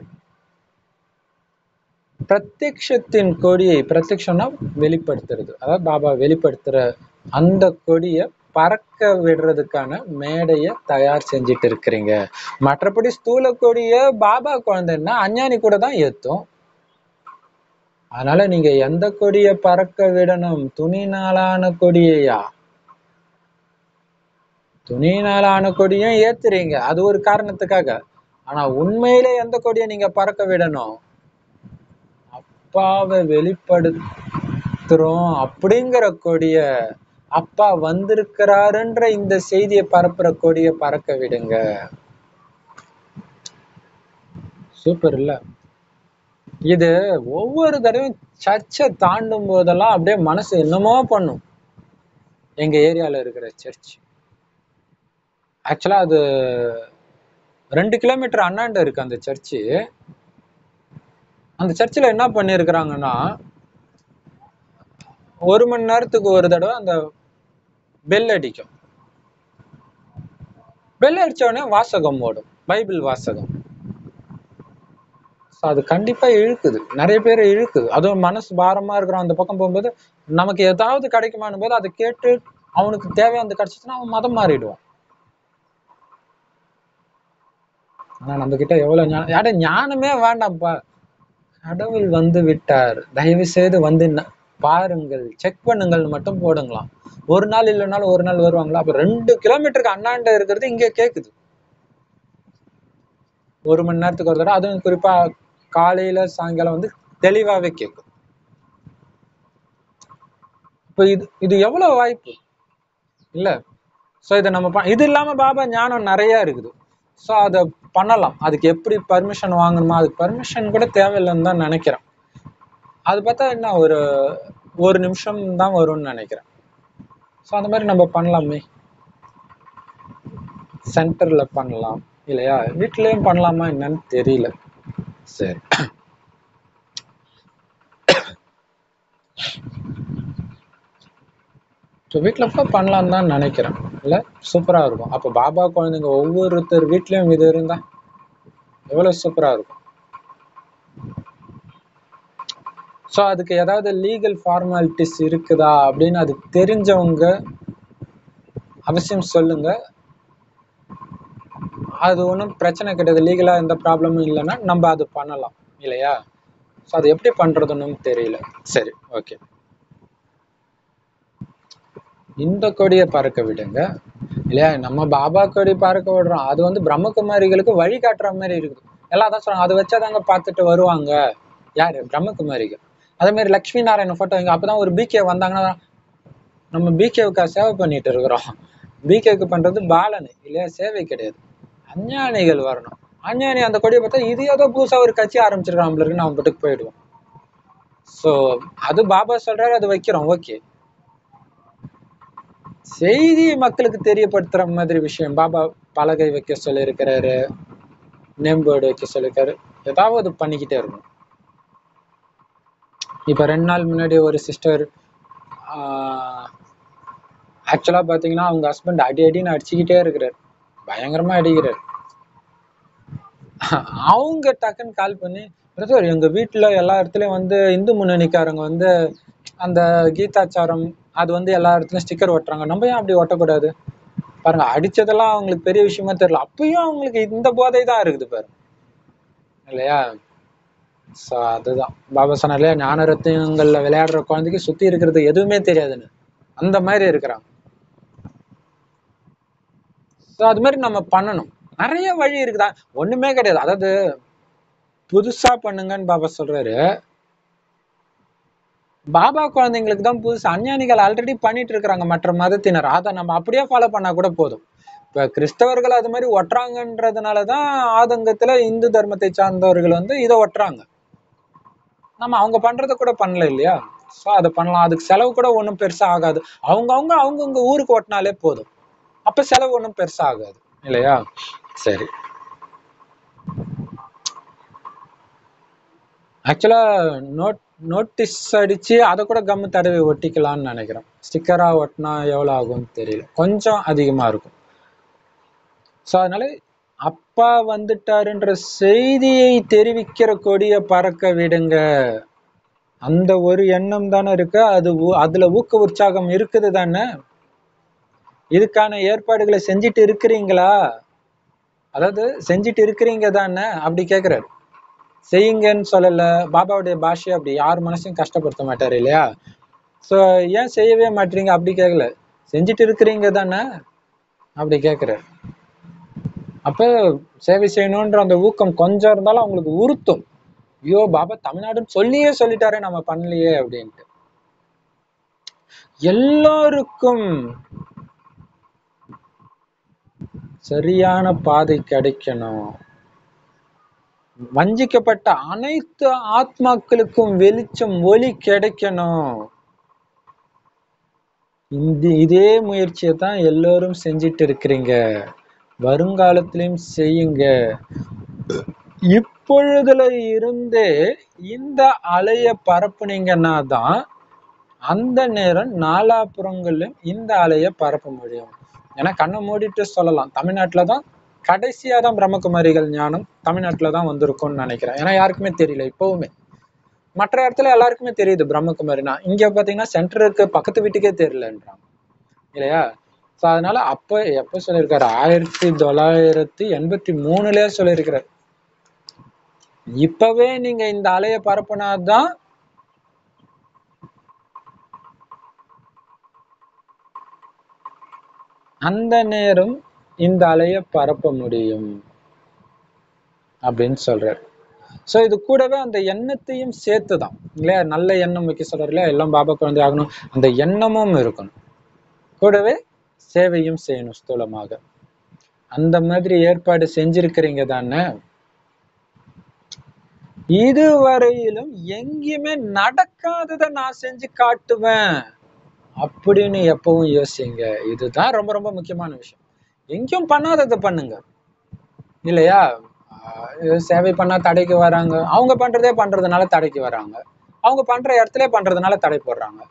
பிரத்யக்ஷத்தின் கொடியை பிரத்யக்ஷம்னா வெளிப்படுத்துறது. அதாவது பாபா வெளிப்படுத்துற அந்த கொடியை பறக்க விடுறதுக்கான மேடையை தயார் செஞ்சுட்டு இருக்கிறீங்க. மற்றபடி ஸ்தூல கொடிய பாபா குழந்தைன்னா அஞ்ஞானி கூட தான் ஏத்தும். அதனால நீங்க எந்த கொடிய பறக்க விடணும்? துணினாலான கொடியையா? துணியினாலான கொடியும் ஏத்துறீங்க. அது ஒரு காரணத்துக்காக. ஆனா உண்மையிலே எந்த கொடியை நீங்க பறக்க விடணும்? அப்பாவை வெளிப்படுத்துறோம் அப்படிங்கிற கொடிய அப்பா வந்திருக்கிறாருன்ற இந்த செய்தியை பரப்புற கொடிய பறக்க விடுங்க. சூப்பர் இல்ல. இது ஒவ்வொரு தடவையும் சர்ச்சை தாண்டும் போதெல்லாம் அப்படியே மனசு என்னமோ பண்ணும். எங்க ஏரியால இருக்கிற சர்ச். ஆக்சுவலா அது ரெண்டு கிலோமீட்டர் அண்ணாண்ட இருக்கு அந்த சர்ச்சு. அந்த சர்ச்சில் என்ன பண்ணியிருக்கிறாங்கன்னா ஒரு மணி நேரத்துக்கு ஒரு தடவை அந்த பெல் அடிக்கும். பெல் அடிச்ச உடனே வாசகம் ஓடும் பைபிள் வாசகம். ஸோ அது கண்டிப்பா இழுக்குது. நிறைய பேர் இழுக்குது. அதுவும் மனசு பாரமா இருக்கிற அந்த பக்கம் போகும்போது நமக்கு ஏதாவது கிடைக்குமான்னு போது அதை கேட்டு அவனுக்கு தேவையானது கிடைச்சிச்சுன்னா அவன் மதம் மாறிடுவான். ஆனா நம்ம கிட்ட எவ்வளவு ஞானம் யாட ஞானமே வேண்டாம்ப்பா. கடவுள் வந்து விட்டார். தயவு செய்து வந்து பாருங்கள். செக் பண்ணுங்கள் மட்டும் போடுங்களாம். ஒரு நாள் இல்லைனாலும் ஒரு நாள் வருவாங்களா? அப்ப ரெண்டு கிலோமீட்டருக்கு அண்ணாண்ட இருக்கிறது இங்க கேக்குது. ஒரு மணி நேரத்துக்கு ஒரு தடவை அதுவும் குறிப்பா காலையில சாயங்காலம் வந்து தெளிவாவே கேட்கும் இப்ப இது இது எவ்வளவு வாய்ப்பு? இல்ல. சோ இதை நம்ம இது இல்லாம பாபா ஞானம் நிறைய இருக்குது. சோ அதை பண்ணலாம். அதுக்கு எப்படி பர்மிஷன் வாங்கணுமா அதுக்கு பர்மிஷன் கூட தேவையில்லைன்னு தான் நினைக்கிறேன். அது பார்த்தா என்ன ஒரு ஒரு நிமிஷம் தான் வரும்னு நினைக்கிறேன். ஸோ அந்த மாதிரி நம்ம பண்ணலாமே. சென்டர்ல பண்ணலாம் இல்லையா? வீட்லேயும் பண்ணலாமா என்னன்னு தெரியல. சரி. ஸோ வீட்டில் கூட பண்ணலான்னு தான் நினைக்கிறேன். இல்லை? சூப்பராக இருக்கும். அப்போ பாபா குழந்தைங்க ஒவ்வொருத்தர் வீட்லேயும் இது இருந்தா எவ்வளோ சூப்பராக இருக்கும். ஸோ அதுக்கு ஏதாவது லீகல் ஃபார்மாலிட்டிஸ் இருக்குதா அப்படின்னு அது தெரிஞ்சவங்க அவசியம் சொல்லுங்க. அது ஒன்றும் பிரச்சனை கிடையாது. லீகலாக எந்த ப்ராப்ளமும் இல்லைன்னா நம்ம அது பண்ணலாம். இல்லையா? ஸோ அது எப்படி பண்ணுறதுன்னு தெரியல. சரி ஓகே இந்த கொடியை பறக்க விடுங்க. இல்லையா? நம்ம பாபா கொடி பறக்க விடுறோம். அது வந்து பிரம்மகுமாரிகளுக்கு வழி காட்டுற மாதிரி இருக்குது. எல்லாம் அதான் சொல்றாங்க. அதை வச்சாதாங்க பார்த்துட்டு வருவாங்க. யாரு? பிரம்மகுமாரிகள். அதே மாதிரி லக்ஷ்மி நாராயண போட்டோ இங்க அப்பதான் ஒரு பிகே வந்தாங்கன்னா நம்ம பிகேவுக்கா சேவை பண்ணிட்டு இருக்கிறோம். பிகேவுக்கு பண்றது பாலனு. இல்லையா? சேவை கிடையாது. அஞ்ஞானிகள் வரணும். அஞ்ஞானி அந்த கொடியை பார்த்தா இது ஏதோ புதுசா ஒரு கட்சி ஆரம்பிச்சிருக்கான் நம்மளுக்கு நம்ம பாட்டுக்கு போயிடுவோம் ஸோ அது பாபா சொல்றாரு அது வைக்கிறோம். ஓகே செய்தி மக்களுக்கு தெரியப்படுத்துற மாதிரி விஷயம். பாபா பலகை வைக்க சொல்லியிருக்கிறாரு. நேம் பேர்டு வைக்க சொல்லியிருக்காரு. ஏதாவது பண்ணிக்கிட்டே இருக்கும் இப்ப ரெண்டு நாள் முன்னாடி ஒரு சிஸ்டர் ஆக்சுவலா பாத்தீங்கன்னா அவங்க ஹஸ்பண்ட் அடி அடின்னு அடிச்சுக்கிட்டே இருக்கிறார். பயங்கரமா அடிக்கிறார். அவங்க டக்குன்னு கால் பண்ணி பிரதர் எங்க வீட்டுல எல்லா இடத்துலயும் வந்து இந்து முன்னணிக்காரங்க வந்து அந்த கீதாச்சாரம் அது வந்து எல்லா இடத்துலையும் ஸ்டிக்கர் ஒட்டுறாங்க. நம்ம ஏன் அப்படி ஒட்டக்கூடாது? பாருங்க அடிச்சதெல்லாம் அவங்களுக்கு பெரிய விஷயமா தெரியல. அப்பயும் அவங்களுக்கு இந்த போதை தான் இருக்குது பாரு. இல்லையா? சோ அதுதான். பாபா சொன்னாலே இல்லையா ஞான விளையாடுற குழந்தைக்கு சுத்தி இருக்கிறது எதுவுமே தெரியாதுன்னு. அந்த மாதிரி இருக்கிறாங்க. ஸோ அது மாதிரி நம்ம பண்ணணும். நிறைய வழி இருக்குதா? ஒண்ணுமே கிடையாது. அதாவது புதுசா பண்ணுங்கன்னு பாபா சொல்றாரு. பாபா குழந்தைங்களுக்கு தான் புதுசு. அஞ்ஞானிகள் ஆல்ரெடி பண்ணிட்டு இருக்கிறாங்க மற்ற மதத்தினர். அதை நம்ம அப்படியே ஃபாலோ பண்ணா கூட போதும். இப்ப கிறிஸ்தவர்கள் அது மாதிரி ஒட்டுறாங்கன்றதுனாலதான் ஆதங்கத்துல இந்து தர்மத்தை சார்ந்தவர்கள் வந்து இதை ஒட்டுறாங்க. நம்ம அவங்க பண்றத கூட பண்ணல இல்லையா? சோ அதை பண்ணலாம். அதுக்கு செலவு கூட ஒன்றும் பெருசா ஆகாது. அவங்கவுங்க அவங்கவுங்க ஊருக்கு ஓட்டினாலே போதும். அப்ப செலவு ஒன்றும் பெருசா ஆகாது. இல்லையா? சரி. ஆக்சுவலா நோட் நோட்டீஸ் அடிச்சு அதை கூட கம்மு தடவி ஒட்டிக்கலாம்னு நினைக்கிறேன். ஸ்டிக்கரா ஒட்டினா எவ்வளவு ஆகும்னு தெரியல. கொஞ்சம் அதிகமா இருக்கும். ஸோ அதனால அப்பா வந்துட்டாருன்ற செய்தியை தெரிவிக்கிற கொடியை பறக்க விடுங்க. அந்த ஒரு எண்ணம் தானே இருக்கு. அது ஊ- அதுல ஊக்க உற்சாகம் இருக்குது தானே? இதுக்கான ஏற்பாடுகளை செஞ்சுட்டு இருக்கிறீங்களா? அதாவது செஞ்சுட்டு இருக்கிறீங்க தானே? அப்படி கேக்குறாரு. செய்யுங்கன்னு சொல்லல. பாபாவுடைய பாஷை அப்படி யார் மனசையும் கஷ்டப்படுத்த மாட்டாரு இல்லையா? சோ ஏன் செய்யவே மாட்டீங்க? அப்படி கேட்கல செஞ்சுட்டு இருக்கிறீங்க தானே? அப்படி கேட்குற அப்ப சேவை செய்யணும்ன்ற அந்த ஊக்கம் கொஞ்சம் இருந்தாலும் அவங்களுக்கு உறுத்தும். ஐயோ பாபா தமிழ்நாடுன்னு சொல்லியே சொல்லிட்டாரே நம்ம பண்ணலையே அப்படின்ட்டு. எல்லாருக்கும் சரியான பாதை கிடைக்கணும். வஞ்சிக்கப்பட்ட அனைத்து ஆத்மாக்களுக்கும் வெளிச்சம் ஒளி கிடைக்கணும். இந்த இதே முயற்சியை தான் எல்லோரும் செஞ்சிட்டு இருக்கிறீங்க. வருங்காலத்திலையும் செய்யுங்க. இப்பொழுதுல இருந்தே இந்த அலைய பரப்புனீங்கன்னா தான் அந்த நேரம் நாலாபுறங்களிலும் இந்த அலைய பரப்ப முடியும். ஏன்னா கண்ணை மூடிட்டு சொல்லலாம். தமிழ்நாட்டில் தான் கடைசியா தான் பிரம்மகுமாரிகள் ஞானம் தமிழ்நாட்டுல தான் வந்திருக்கும்னு நினைக்கிறேன். ஏன்னா யாருக்குமே தெரியல இப்போவுமே. மற்ற இடத்துல எல்லாருக்குமே தெரியுது பிரம்மகுமாரினா. இங்க பாத்தீங்கன்னா சென்டருக்கு பக்கத்து வீட்டுக்கே தெரியலன்றாங்க. இல்லையா? ஸோ அதனால அப்ப எப்ப சொல்லியிருக்காரு? ஆயிரத்தி தொள்ளாயிரத்தி எண்பத்தி மூணுலேயே சொல்லியிருக்கிறார். இப்பவே நீங்க இந்த அலையை பரப்புனாதான் அந்த நேரம் இந்த அலையை பரப்ப முடியும் அப்படின்னு சொல்றாரு. சோ இது கூடவே அந்த எண்ணத்தையும் சேர்த்துதான். இல்லையா? நல்ல எண்ணம் வைக்க சொல்றாரு இல்லையா? எல்லாம் பாபா குழந்தை ஆகணும். அந்த எண்ணமும் இருக்கணும். கூடவே சேவையும் செய்யணும் ஸ்தூலமாக. அந்த மாதிரி ஏற்பாடு செஞ்சிருக்கிறீங்க தானே? இதுவரையிலும் எங்கேயுமே நடக்காததை நான் செஞ்சு காட்டுவேன் அப்படின்னு எப்பவும் யோசிங்க. இதுதான் ரொம்ப ரொம்ப முக்கியமான விஷயம். எங்கேயும் பண்ணாததை பண்ணுங்க. இல்லையா? இது சேவை பண்ணா தடைக்கு வராங்க. அவங்க பண்றதே பண்றதுனால தடைக்கு வராங்க. அவங்க பண்ற இடத்துல பண்றதுனால தடை போடுறாங்க.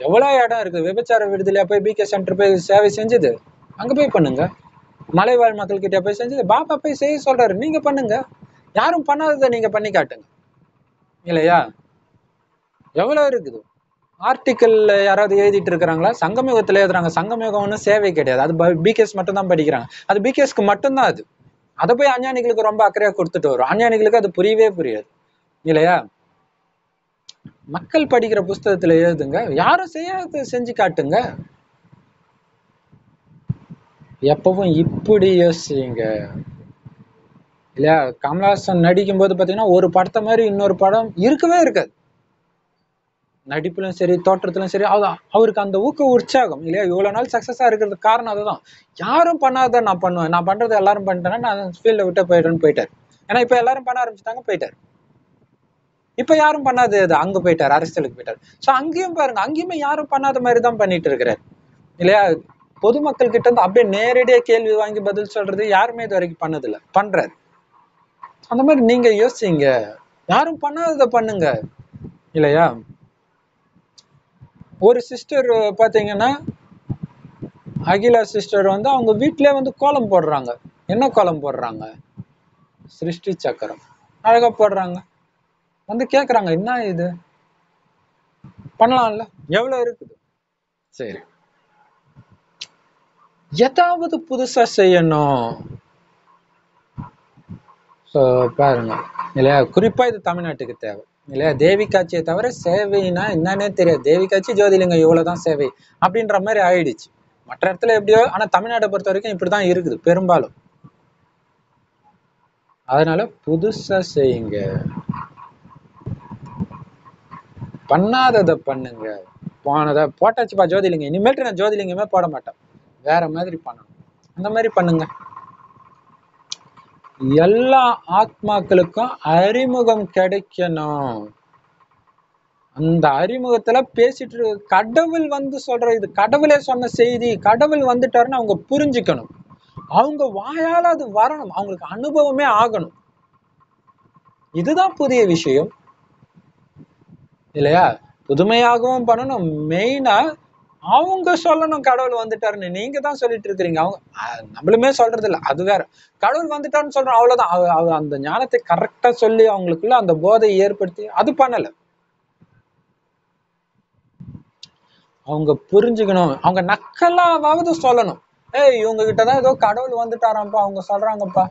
எவ்வளோ இடம் இருக்கு? விபச்சார விடுதலையா போய் பிகே சென்டர் போய் சேவை செஞ்சது? அங்க போய் பண்ணுங்க. மலைவாழ் மக்கள்கிட்ட போய் செஞ்சது. பாப்பா போய் செய்ய சொல்றாரு. நீங்க பண்ணுங்க. யாரும் பண்ணாததை நீங்க பண்ணி காட்டுங்க. இல்லையா? எவ்வளோ இருக்குது? ஆர்டிக்கல்ல யாராவது எழுதிட்டு இருக்கிறாங்களா சங்கமயுகத்தில் எழுதுறாங்க. சங்கமயுகம் ஒன்றும் சேவை கிடையாது. அது பிகேஎஸ் மட்டும் தான் படிக்கிறாங்க. அது பிகேஸ்க்கு மட்டும்தான் அது. அதை போய் அஞ்ஞானிகளுக்கு ரொம்ப அக்கறையாக கொடுத்துட்டு வரும். அஞ்ஞானிகளுக்கு அது புரியவே புரியாது. இல்லையா? மக்கள் படிக்கிற புஸ்தகத்துல எழுதுங்க. யாரும் செய்யாத செஞ்சு காட்டுங்க. எப்பவும் இப்படி யோசிங்க. இல்லையா? கமல்ஹாசன் நடிக்கும் போது பார்த்தீங்கன்னா ஒரு படத்தை மாதிரி இன்னொரு படம் இருக்கவே இருக்காது. நடிப்புலையும் சரி தோற்றத்திலும் சரி அதான் அவருக்கு அந்த ஊக்க உற்சாகம் இல்லையா? இவ்வளோ நாள் சக்ஸஸாக இருக்கிறதுக்கு காரணம் அதுதான். யாரும் பண்ணாத நான் பண்ணுவேன். நான் பண்ணுறது எல்லாரும் பண்ணிட்டேன்னா நான் ஃபீல்டை விட்டு போயிட்டேன்னு போயிட்டார். ஏன்னா இப்போ எல்லாரும் பண்ண ஆரம்பிச்சிட்டாங்க போயிட்டார். இப்போ யாரும் பண்ணாது அது அங்கே போயிட்டார் அரசியலுக்கு போயிட்டார். ஸோ அங்கேயும் பாருங்க அங்கேயுமே யாரும் பண்ணாத மாதிரி தான் பண்ணிட்டு இருக்கிறார். இல்லையா? பொதுமக்கள் கிட்ட இருந்து அப்படியே நேரடியாக கேள்வி வாங்கி பதில் சொல்றது யாருமே இது வரைக்கும் பண்ணதில்ல. பண்றாரு. அந்த மாதிரி நீங்க யோசிங்க. யாரும் பண்ணாததை பண்ணுங்க. இல்லையா? ஒரு சிஸ்டர் பார்த்தீங்கன்னா அகிலா சிஸ்டர் வந்து அவங்க வீட்டிலே வந்து கோலம் போடுறாங்க. என்ன கோலம் போடுறாங்க? சிருஷ்டி சக்கரம். அழகா போடுறாங்க. வந்து கேட்குறாங்க என்ன இது? பண்ணலாம்ல. எவ்வளோ இருக்குது? சரி. ஏதாவது புதுசா செய்யணும். ஸோ பாருங்க. இல்லையா? குறிப்பா இது தமிழ்நாட்டுக்கு தேவை. இல்லையா? தேவி காட்சியை தவிர சேவைனா என்னன்னே தெரியாது. தேவி காட்சி ஜோதிலிங்கம் இவ்வளவுதான் சேவை அப்படின்ற மாதிரி ஆயிடுச்சு. மற்ற இடத்துல எப்படியோ ஆனா தமிழ்நாட்டை பொறுத்த வரைக்கும் இப்படி தான் இருக்குது பெரும்பாலும். அதனால புதுசா செய்யுங்க. பண்ணாததை பண்ணுங்க. போனதை போட்டாச்சுப்பா ஜோதிலிங்கம். இனிமேல்ட்டு நான் ஜோதிலிங்கமே போட மாட்டேன். வேற மாதிரி பண்ணணும். அந்த மாதிரி பண்ணுங்க. எல்லா ஆத்மாக்களுக்கும் அறிமுகம் கிடைக்கணும். அந்த அறிமுகத்துல பேசிட்டு இருக்க கடவுள் வந்து சொல்ற இது கடவுளே சொன்ன செய்தி கடவுள் வந்துட்டாருன்னு அவங்க புரிஞ்சுக்கணும். அவங்க வாயால அது வரணும். அவங்களுக்கு அனுபவமே ஆகணும். இதுதான் புதிய விஷயம். இல்லையா? புதுமையாகவும் பண்ணணும். மெயினா அவங்க சொல்லணும் கடவுள் வந்துட்டாருன்னு நீங்க தான் சொல்லிட்டு இருக்கிறீங்க. அவங்க நம்மளுமே சொல்றது இல்ல அது வேற. கடவுள் வந்துட்டாருன்னு சொல்றோம் அவ்வளவுதான். அந்த ஞானத்தை கரெக்டா சொல்லி அவங்களுக்குள்ள அந்த போதையை ஏற்படுத்தி அது பண்ணல. அவங்க புரிஞ்சுக்கணும் அவங்க நக்கலாவது சொல்லணும். ஏய் இவங்க கிட்டதான் ஏதோ கடவுள் வந்துட்டாராம்ப்பா அவங்க சொல்றாங்கப்பா.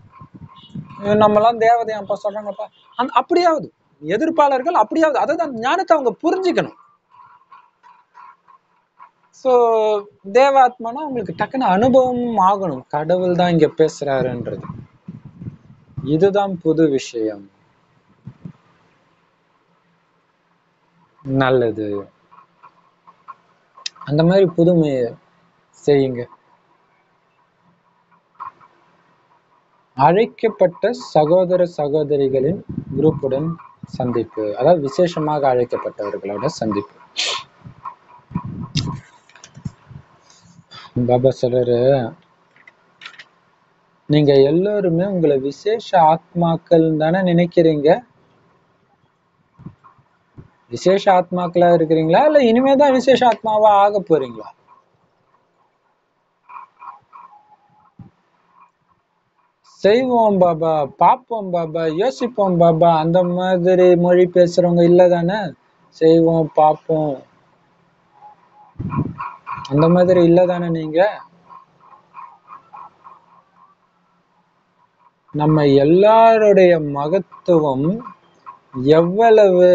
நம்ம எல்லாம் தேவதையாப்பா சொல்றாங்கப்பா. அந்த அப்படியாவது எதிர்ப்பாளர்கள் அப்படியாவது அதாவது அந்த ஞானத்தை அவங்க புரிஞ்சுக்கணும். ஸோ தேவாத்மானா உங்களுக்கு டக்குன்னு அனுபவம் ஆகணும். கடவுள் தான் இங்க பேசுறாருன்றது. இதுதான் புது விஷயம். நல்லது. அந்த மாதிரி புதுமையை செய்யுங்க. அழைக்கப்பட்ட சகோதர சகோதரிகளின் குரூப்புடன் சந்திப்பு. அதாவது விசேஷமாக அழைக்கப்பட்டவர்களோட சந்திப்பு. பாபா சொல்றாரு நீங்க எல்லோருமே உங்களை விசேஷ ஆத்மாக்கள் தானே நினைக்கிறீங்க? விசேஷ ஆத்மாக்களா இருக்கிறீங்களா? இல்ல இனிமேதான் விசேஷ ஆத்மாவா ஆக போறீங்களா? செய்வோம் பாபா பார்ப்போம் பாபா யோசிப்போம் பாபா. அந்த மாதிரி மொழி பேசுறவங்க இல்ல தானே? செய்வோம் பார்ப்போம். அந்த மாதிரி இல்ல தானே நீங்க? நம்ம எல்லாருடைய மகத்துவம் எவ்வளவு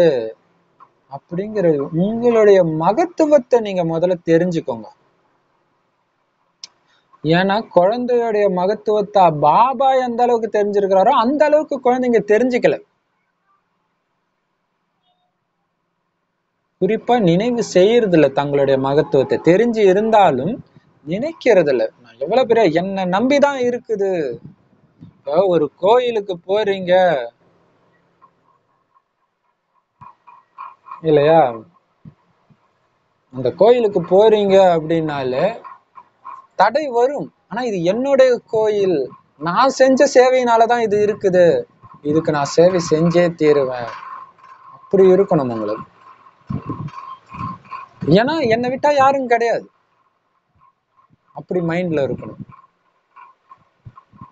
அப்படிங்கிறது உங்களுடைய மகத்துவத்தை நீங்க முதல்ல தெரிஞ்சுக்கோங்க. ஏன்னா குழந்தையுடைய மகத்துவத்தை பாபா எந்த அளவுக்கு தெரிஞ்சிருக்கிறாரோ அந்த அளவுக்கு குழந்தைங்க தெரிஞ்சுக்கல. குறிப்பா நினைவு செய்யறது இல்ல தங்களுடைய மகத்துவத்தை. தெரிஞ்சு இருந்தாலும் நினைக்கிறது இல்ல நான் எவ்வளவு பெரிய என்னை நம்பிதான் இருக்குது. இப்போ ஒரு கோயிலுக்கு போறீங்க. இல்லையா? அந்த கோயிலுக்கு போறீங்க அப்படின்னாலே தடை வரும். ஆனா இது என்னுடைய கோயில். நான் செஞ்ச சேவையினாலதான் இது இருக்குது. இதுக்கு நான் சேவை செஞ்சே தீருவேன். அப்படி இருக்கணும் உங்களுக்கு. ஏன்னா என்னை விட்டா யாரும் கிடையாது. அப்படி மைண்ட்ல இருக்கணும்.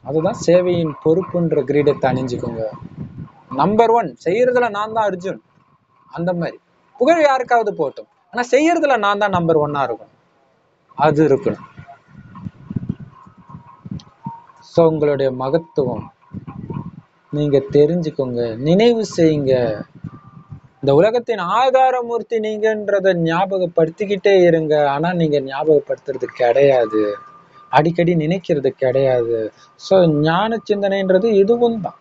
அதுதான் சேவையின் பொறுப்புன்ற கிரீடத்தை அணிஞ்சுக்கோங்க. நம்பர் ஒன் செய்யறதுல நான் தான் அர்ஜுன். அந்த மாதிரி. புகழ் யாருக்காவது போட்டும். ஆனா செய்யறதுல நான் தான் நம்பர் ஒன்னா இருக்கணும். அது இருக்கணும். ஸோ உங்களுடைய மகத்துவம் நீங்க தெரிஞ்சுக்கோங்க. நினைவு செய்யுங்க. இந்த உலகத்தின் ஆதாரமூர்த்தி நீங்கன்றத ஞாபகப்படுத்திக்கிட்டே இருங்க. ஆனா நீங்க ஞாபகப்படுத்துறது கிடையாது. அடிக்கடி நினைக்கிறது கிடையாது. ஸோ ஞான சிந்தனைன்றது இதுவும் தான்.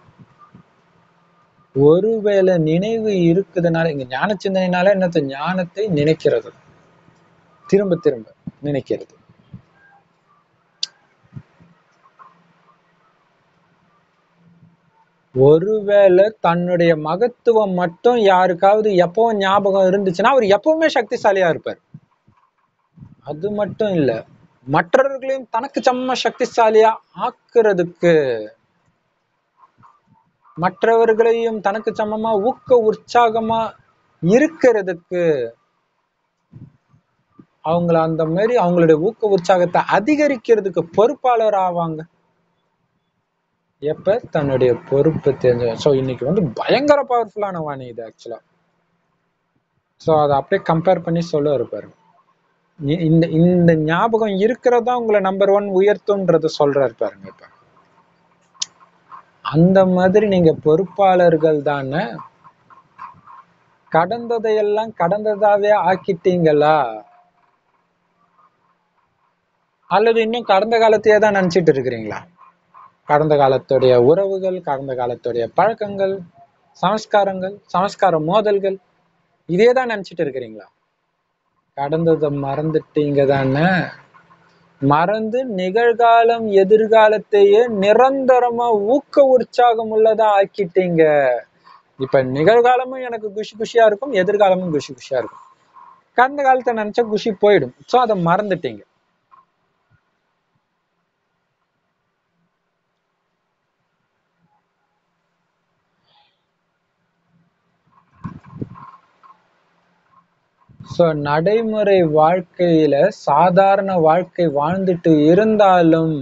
ஒருவேளை நினைவு இருக்குதுனால இங்க ஞான சிந்தனைனால என்னத்த? ஞானத்தை நினைக்கிறது. திரும்ப திரும்ப நினைக்கிறது. ஒருவேளை தன்னுடைய மகத்துவம் மட்டும் யாருக்காவது எப்போ ஞாபகம் இருந்துச்சுன்னா அவர் எப்பவுமே சக்திசாலியா இருப்பார். அது மட்டும் இல்ல மற்றவர்களையும் தனக்கு செம்ம சக்திசாலியா ஆக்குறதுக்கு மற்றவர்களையும் தனக்கு சமமா ஊக்க உற்சாகமா இருக்கிறதுக்கு அவங்கள அந்த மாதிரி அவங்களுடைய ஊக்க உற்சாகத்தை அதிகரிக்கிறதுக்கு பொறுப்பாளர் ஆவாங்க. எப்ப? தன்னுடைய பொறுப்பு தெரிஞ்ச ஸோ இன்னைக்கு வந்து பயங்கர பவர்ஃபுல்லான வாணி இது ஆக்சுவலா ஸோ அதை அப்படியே கம்பேர் பண்ணி சொல்ல இருப்பாரு இந்த இந்த ஞாபகம் இருக்கிறதா உங்களை நம்பர் ஒன் உயர்த்தும்ன்றத சொல்றாரு பாருங்க இப்ப. அந்த மாதிரி நீங்க பொறுப்பாளர்கள் தானே கடந்ததையெல்லாம் கடந்ததாவே ஆக்கிட்டீங்களா? அல்லது இன்னும் கடந்த காலத்தையே தான் நினைச்சிட்டு இருக்கிறீங்களா? கடந்த காலத்துடைய உறவுகள் கடந்த காலத்துடைய பழக்கங்கள் சமஸ்காரங்கள் சமஸ்கார மோதல்கள் இதே தான் நினைச்சிட்டு இருக்கிறீங்களா? கடந்ததை மறந்துட்டீங்க தானே மறந்து நிகழ்காலம் எதிர்காலத்தையே நிரந்தரமா ஊக்க உற்சாகம் உள்ளதா ஆக்கிட்டீங்க. இப்ப நிகழ்காலமும் எனக்கு குஷி குஷியா இருக்கும் எதிர்காலமும் குஷி குஷியா இருக்கும். கடந்த காலத்தை நினைச்சா குஷி போயிடும். சோ அதை மறந்துட்டீங்க. ஸோ நடைமுறை வாழ்க்கையில சாதாரண வாழ்க்கை வாழ்ந்துட்டு இருந்தாலும்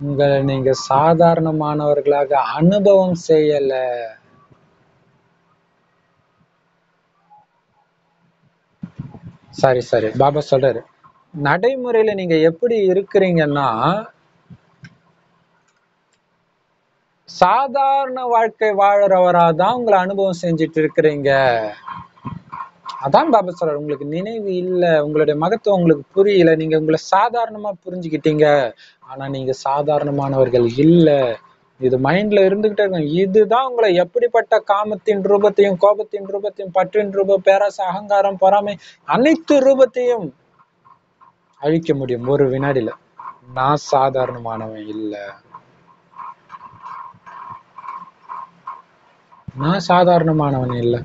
உங்களை நீங்க சாதாரணமானவர்களாக அனுபவம் செய்யல. Sorry sorry. பாபா சொல்றாரு. நடைமுறையில நீங்க எப்படி இருக்கிறீங்கன்னா சாதாரண வாழ்க்கை வாழறவரா தான் உங்களை அனுபவம் செஞ்சுட்டு இருக்கிறீங்க. அதான் பாபா சொல்றாரு உங்களுக்கு நினைவு இல்ல உங்களுடைய மகத்துவம் உங்களுக்கு புரியல நீங்க உங்களை சாதாரணமா புரிஞ்சுக்கிட்டீங்க. ஆனா நீங்க சாதாரணமானவர்கள் இல்ல. இது மைண்ட்ல இருந்துகிட்டே இருக்கும் இதுதான் உங்களை எப்படிப்பட்ட காமத்தின் ரூபத்தையும் கோபத்தின் ரூபத்தையும் பற்றின் ரூபம் பேராசை அகங்காரம் பொறாமை அனைத்து ரூபத்தையும் அழிக்க முடியும் ஒரு வினாடியில. நான் சாதாரணமானவன் இல்ல. நான் சாதாரணமானவன் இல்லை.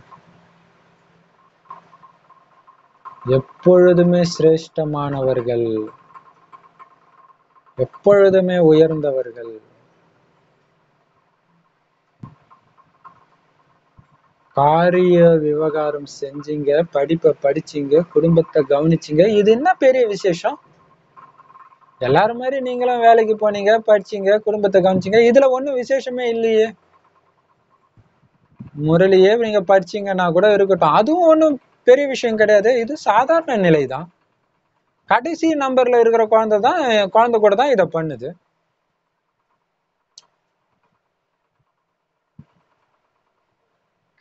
எப்பொழுதுமே சிரேஷ்டமானவர்கள் எப்பொழுதுமே உயர்ந்தவர்கள். காரிய விவகாரம் செஞ்சீங்க படிப்பை படிச்சீங்க குடும்பத்தை கவனிச்சீங்க இது என்ன பெரிய விசேஷம்? எல்லாரும் மாதிரி நீங்களும் வேலைக்கு போனீங்க படிச்சீங்க குடும்பத்தை கவனிச்சீங்க இதுல ஒண்ணும் விசேஷமே இல்லையே. முரளியே நீங்க படிச்சீங்கன்னா கூட இருக்கட்டும் அதுவும் ஒண்ணும் பெரிய விஷயம் கிடையாது. இது சாதாரண நிலை தான் கடைசி நம்பர்ல இருக்கிற குழந்தை தான் குழந்தை கூட தான் இதை பண்ணுது.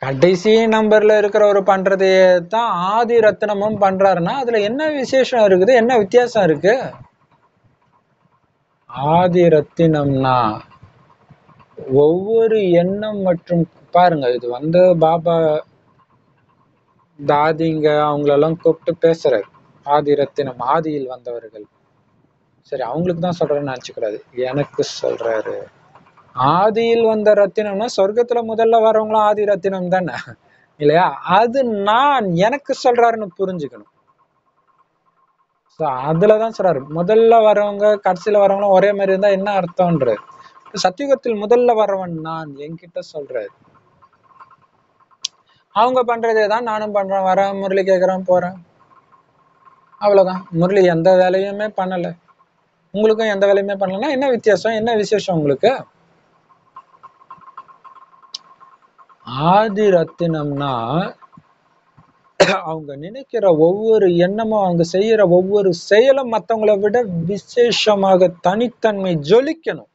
கடைசி நம்பர்ல இருக்கிறவர் பண்றதே தான் ஆதி ரத்னமும் பண்றாருன்னா அதுல என்ன விசேஷம் இருக்குது? என்ன வித்தியாசம் இருக்கு? ஆதி ரத்தினம்னா ஒவ்வொரு எண்ணம் மற்றும் பாருங்க இது வந்து பாபா தாதிங்க அவங்களெல்லாம் கூப்பிட்டு பேசுறாரு. ஆதி ரத்தினம் ஆதியில் வந்தவர்கள். சரி அவங்களுக்கு தான் சொல்றேன்னு நினைச்சுக்கூடாது. எனக்கு சொல்றாரு. ஆதியில் வந்த ரத்தினம்னா சொர்க்கத்துல முதல்ல வரவங்களும் ஆதி ரத்தினம் தானே? இல்லையா? அது நான் எனக்கு சொல்றாருன்னு புரிஞ்சுக்கணும். அதுலதான் சொல்றாரு. முதல்ல வரவங்க கடைசியில வரவங்களும் ஒரே மாதிரி இருந்தா என்ன அர்த்தம்ன்றாரு. சத்தியுகத்தில் முதல்ல வரவன் நான் என்கிட்ட சொல்றாரு. அவங்க பண்றதே தான் நானும் பண்றேன். வரேன் முரளி கேட்கறேன் போறேன். அவ்வளவுதான். முரளி எந்த வேலையுமே பண்ணல. உங்களுக்கும் எந்த வேலையுமே பண்ணலன்னா என்ன வித்தியாசம்? என்ன விசேஷம் உங்களுக்கு? ஆதி ரத்தினம்னா அவங்க நினைக்கிற ஒவ்வொரு எண்ணமும் அவங்க செய்யற ஒவ்வொரு செயலும் மற்றவங்களை விட விசேஷமாக தனித்தன்மை ஜொலிக்கணும்.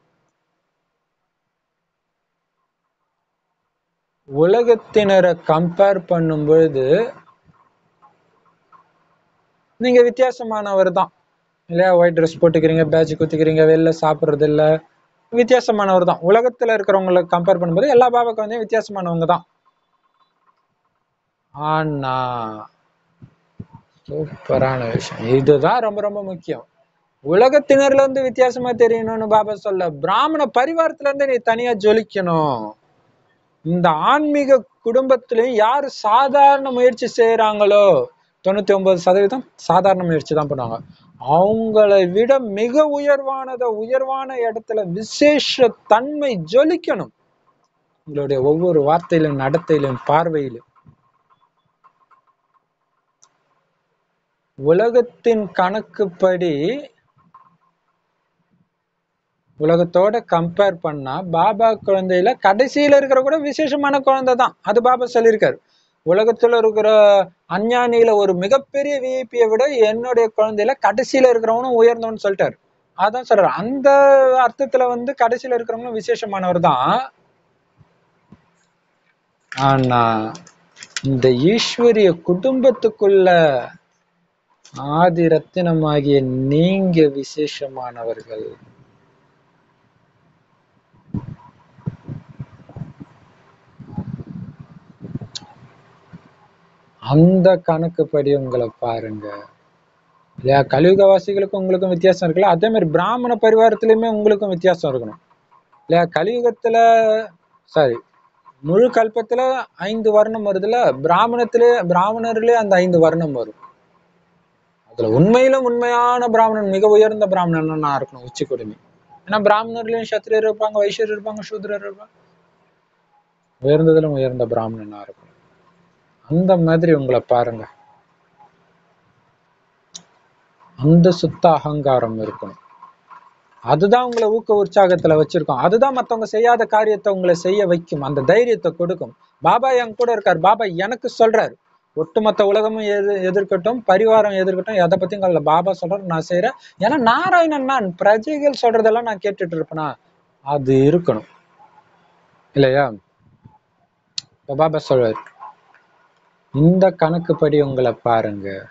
உலகத்தினரை கம்பேர் பண்ணும் பொழுது நீங்க வித்தியாசமானவர் தான். இல்லையா? ஒயிட் ட்ரெஸ் போட்டுக்கிறீங்க பேட்ச் குத்திக்கிறீங்க வெளில சாப்பிடுறது இல்ல. வித்தியாசமானவர் தான். உலகத்துல இருக்கிறவங்களை கம்பேர் பண்ணும்போது எல்லா பாபாக்கு வந்து வித்தியாசமானவங்க தான். ஆனா சூப்பரான விஷயம். இதுதான் ரொம்ப ரொம்ப முக்கியம். உலகத்தினர்ல இருந்து வித்தியாசமா தெரியணும்னு பாபா சொல்ல பிராமண பரிவாரத்துல இருந்து நீ தனியா ஜொலிக்கணும். இந்த ஆன்மீக குடும்பத்திலையும் யாரு சாதாரண முயற்சி செய்யறாங்களோ தொண்ணூத்தி ஒன்பது சதவீதம் சாதாரண முயற்சி தான் பண்ணுவாங்க. அவங்களை விட மிக உயர்வானத உயர்வான இடத்துல விசேஷ தன்மை ஜொலிக்கணும். உங்களுடைய ஒவ்வொரு வார்த்தையிலும் நடத்தையிலும் பார்வையிலும். உலகத்தின் கணக்குப்படி உலகத்தோட கம்பேர் பண்ணா பாபா குழந்தையில கடைசியில இருக்கிற கூட விசேஷமான குழந்தை தான் அது பாபா சொல்லியிருக்காரு. உலகத்துல இருக்கிற அஞ்ஞானியில ஒரு மிகப்பெரிய விஐபியை விட என்னுடைய குழந்தையில கடைசியில இருக்கிறவனும் உயர்ந்தவன்னு சொல்லிட்டாரு. அதான் சொல்றாரு. அந்த அர்த்தத்துல வந்து கடைசியில இருக்கிறவங்களும் விசேஷமானவர் தான் ஆனா இந்த ஈஸ்வரிய குடும்பத்துக்குள்ள ஆதி ரத்தினமாகிய நீங்க விசேஷமானவர்கள். அந்த கணக்குப்படி உங்களை பாருங்க. இல்லையா? கலியுகவாசிகளுக்கும் உங்களுக்கும் வித்தியாசம் இருக்குல்ல? அதே மாதிரி பிராமண பரிவாரத்திலையுமே உங்களுக்கும் வித்தியாசம் இருக்கணும். இல்லையா? கலியுகத்துல சாரி முழு கல்பத்துல ஐந்து வர்ணம் வருதுல பிராமணத்திலே பிராமணர்லயே அந்த ஐந்து வர்ணம் வரும். அதுல உண்மையிலும் உண்மையான பிராமணன் மிக உயர்ந்த பிராமணன் நான் இருக்கணும் உச்சி கொடுமை ஏன்னா பிராமணர்லயும் சத்திரியர் இருப்பாங்க வைஷ்யர் இருப்பாங்க சூத்திரர் இருப்பாங்க. உயர்ந்ததிலும் உயர்ந்த பிராமணனா இருக்கும் அந்த மாதிரி உங்களை பாருங்க. அந்த சுத்த அகங்காரம் இருக்கணும். அதுதான் உங்களை ஊக்க உற்சாகத்துல வச்சிருக்கோம். அதுதான் மத்தவங்க செய்யாத காரியத்தை உங்களை செய்ய வைக்கும். அந்த தைரியத்தை கொடுக்கும். பாபா என் கூட இருக்கார். பாபா எனக்கு சொல்றாரு. ஒட்டுமொத்த உலகமும் எது எதிர்க்கட்டும் பரிவாரம் எதிர்க்கட்டும் எதை பத்தியும் கவலை பாபா சொல்றாரு நான் செய்யறேன் ஏன்னா நாராயணன் நான் பிரஜைகள் சொல்றதெல்லாம் நான் கேட்டுட்டு இருப்பேனா? அது இருக்கணும். இல்லையா? இப்ப பாபா சொல்றாரு இந்த கணக்குப்படி உங்களை பாருங்க.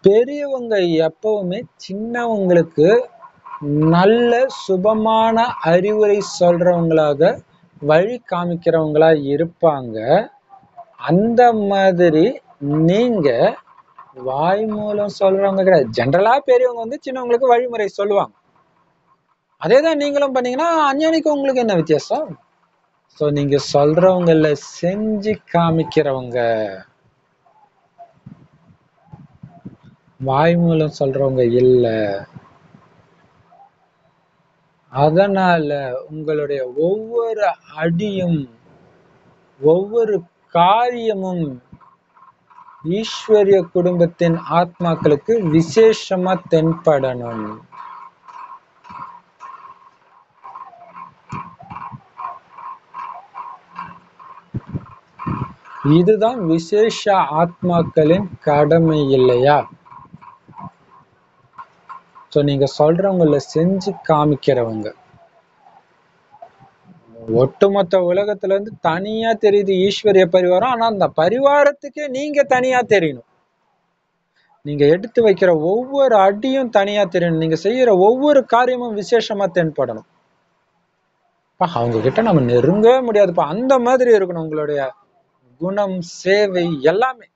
பெரியவங்க எப்பவுமே சின்னவங்களுக்கு நல்ல சுபமான அறிவுரை சொல்றவங்களாக வழி காமிக்கிறவங்களா இருப்பாங்க. அந்த மாதிரி நீங்க வாய் மூலம் சொல்றவங்க கிடையாது. ஜென்ரலா பெரியவங்க வந்து சின்னவங்களுக்கு வழிமுறை சொல்லுவாங்க. அதேதான் நீங்களும் பண்ணீங்கன்னா அஞ்ஞானிக்கு உங்களுக்கு என்ன வித்தியாசம்? ஸோ நீங்க சொல்றவங்கள செஞ்சு காமிக்கிறவங்க வாய் மூலம் சொல்றவங்க இல்ல. அதனால உங்களுடைய ஒவ்வொரு அடியும் ஒவ்வொரு காரியமும் ஈஸ்வரிய குடும்பத்தின் ஆத்மாக்களுக்கு விசேஷமா தென்படணும். இதுதான் விசேஷ ஆத்மாக்களின் கடமை இல்லையா? சோ நீங்க சொல்றவங்கள செஞ்சு காமிக்கிறவங்க. ஒட்டுமொத்த உலகத்துல இருந்து தனியா தெரியுது ஈஸ்வரிய பரிவாரம் ஆனா அந்த பரிவாரத்துக்கே நீங்க தனியா தெரியணும். நீங்க எடுத்து வைக்கிற ஒவ்வொரு அடியும் தனியா தெரியணும். நீங்க செய்யற ஒவ்வொரு காரியமும் விசேஷமா தென்படணும். அவங்க கிட்ட நம்ம நெருங்கவே முடியாதுப்பா. அந்த மாதிரி இருக்கணும் உங்களுடைய குணம் சேவை எல்லாமே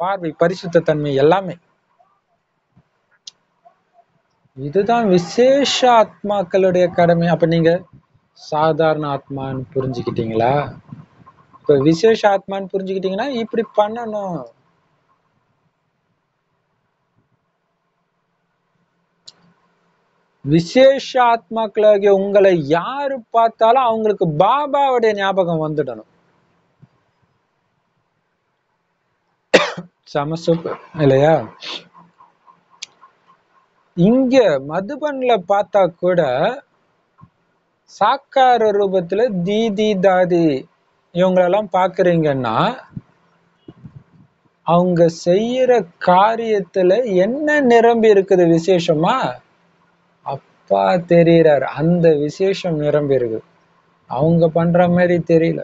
பார்வை பரிசுத்த தன்மை எல்லாமே. இதுதான் விசேஷ ஆத்மாக்களுடைய கடமை. அப்ப நீங்க சாதாரண ஆத்மான்னு புரிஞ்சுக்கிட்டீங்களா? இப்ப விசேஷ ஆத்மான்னு புரிஞ்சுக்கிட்டீங்கன்னா இப்படி பண்ணணும். விசேஷ ஆத்மாக்களாகிய உங்களை யாரு பார்த்தாலும் அவங்களுக்கு பாபாவுடைய ஞாபகம் வந்துடணும். சமசுப் இல்லையா? இங்க மதுபன்ல பார்த்தா கூட சாக்கார ரூபத்துல தீதி தாதி இவங்களெல்லாம் பாக்குறீங்கன்னா அவங்க செய்யற காரியத்துல என்ன நிரம்பி இருக்குது விசேஷமா? அப்பா தெரியறார் அந்த விசேஷம் நிரம்பி இருக்கு அவங்க பண்ற மாதிரி தெரியல.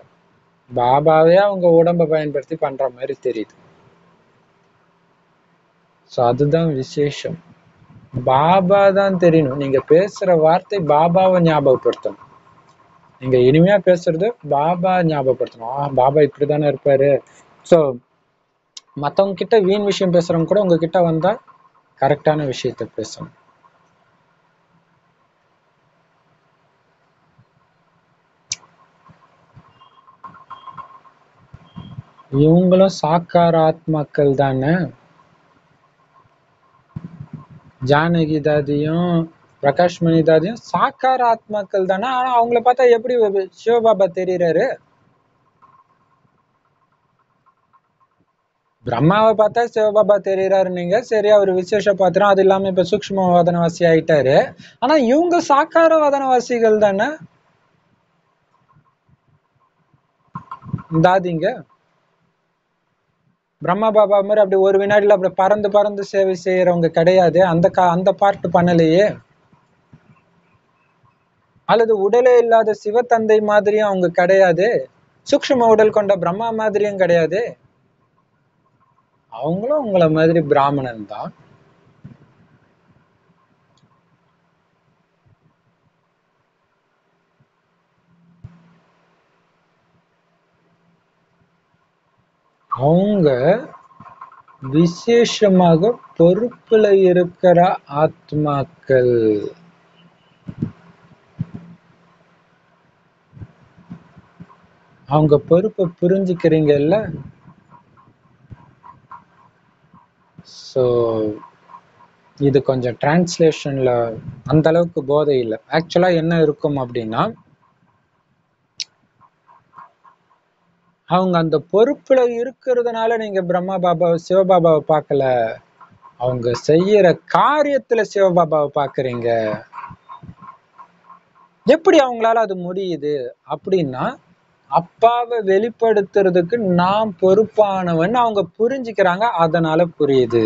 பாபாவே அவங்க உடம்ப பயன்படுத்தி பண்ற மாதிரி தெரியுது. சோ அதுதான் விசேஷம். பாபா தான் தெரியணும். நீங்க பேசுற வார்த்தை பாபாவை ஞாபகப்படுத்தணும். நீங்க இனிமையா பேசுறது பாபா ஞாபகப்படுத்தணும். ஆ பாபா இப்படி தானே இருப்பாரு. சோ மற்றவங்க கிட்ட வீண் விஷயம் பேசுறவங்க கூட உங்ககிட்ட வந்தா கரெக்டான விஷயத்த பேசணும். இவங்களும் சாக்கார ஆத்மாக்கள் தானே ஜானகி தாதியும் பிரகாஷ்மணி தாதியும் சாக்கார ஆத்மாக்கள் தானே. ஆனா அவங்கள பார்த்தா எப்படி சிவபாபா தெரியறாரு? பிரம்மாவை பார்த்தா சிவபாபா தெரியறாரு நீங்க. சரி அவர் விசேஷ பாத்திரம். அது இல்லாம இப்ப சூக்ம வாதனவாசி ஆயிட்டாரு. ஆனா இவங்க சாக்கார வாதனவாசிகள் தானே? தாதிங்க பிரம்மா பாபா மாதிரி அப்படி ஒரு வினாடியில் அப்படி பறந்து பறந்து சேவை செய்யறவங்க கிடையாது. அந்த கா அந்த பார்ட் பண்ணலையே. அல்லது உடலே இல்லாத சிவத்தந்தை மாதிரியும் அவங்க கிடையாது. சூக்ஷ்ம உடல் கொண்ட பிரம்மா மாதிரியும் கிடையாது. அவங்களும் உங்களை மாதிரி பிராமணன் தான் அவங்க விசேஷமாக பொறுப்புல இருக்கிற ஆத்மாக்கள். அவங்க பொறுப்பை புரிஞ்சுக்கிறீங்கல்ல? ஸோ இது கொஞ்சம் டிரான்ஸ்லேஷன்ல அந்த அளவுக்கு போதை இல்லை. ஆக்சுவலா என்ன இருக்கும் அப்படின்னா அவங்க அந்த பொறுப்புல இருக்கிறதுனால நீங்க பிரம்மா பாபாவை சிவபாபாவை பார்க்கல. அவங்க செய்யற காரியத்துல சிவபாபாவை பாக்குறீங்க எப்படி அவங்களால அது முடியுது? அப்படின்னா அப்பாவை வெளிப்படுத்துறதுக்கு நாம் பொறுப்பானவன் அவங்க புரிஞ்சுக்கிறாங்க அதனால புரியுது.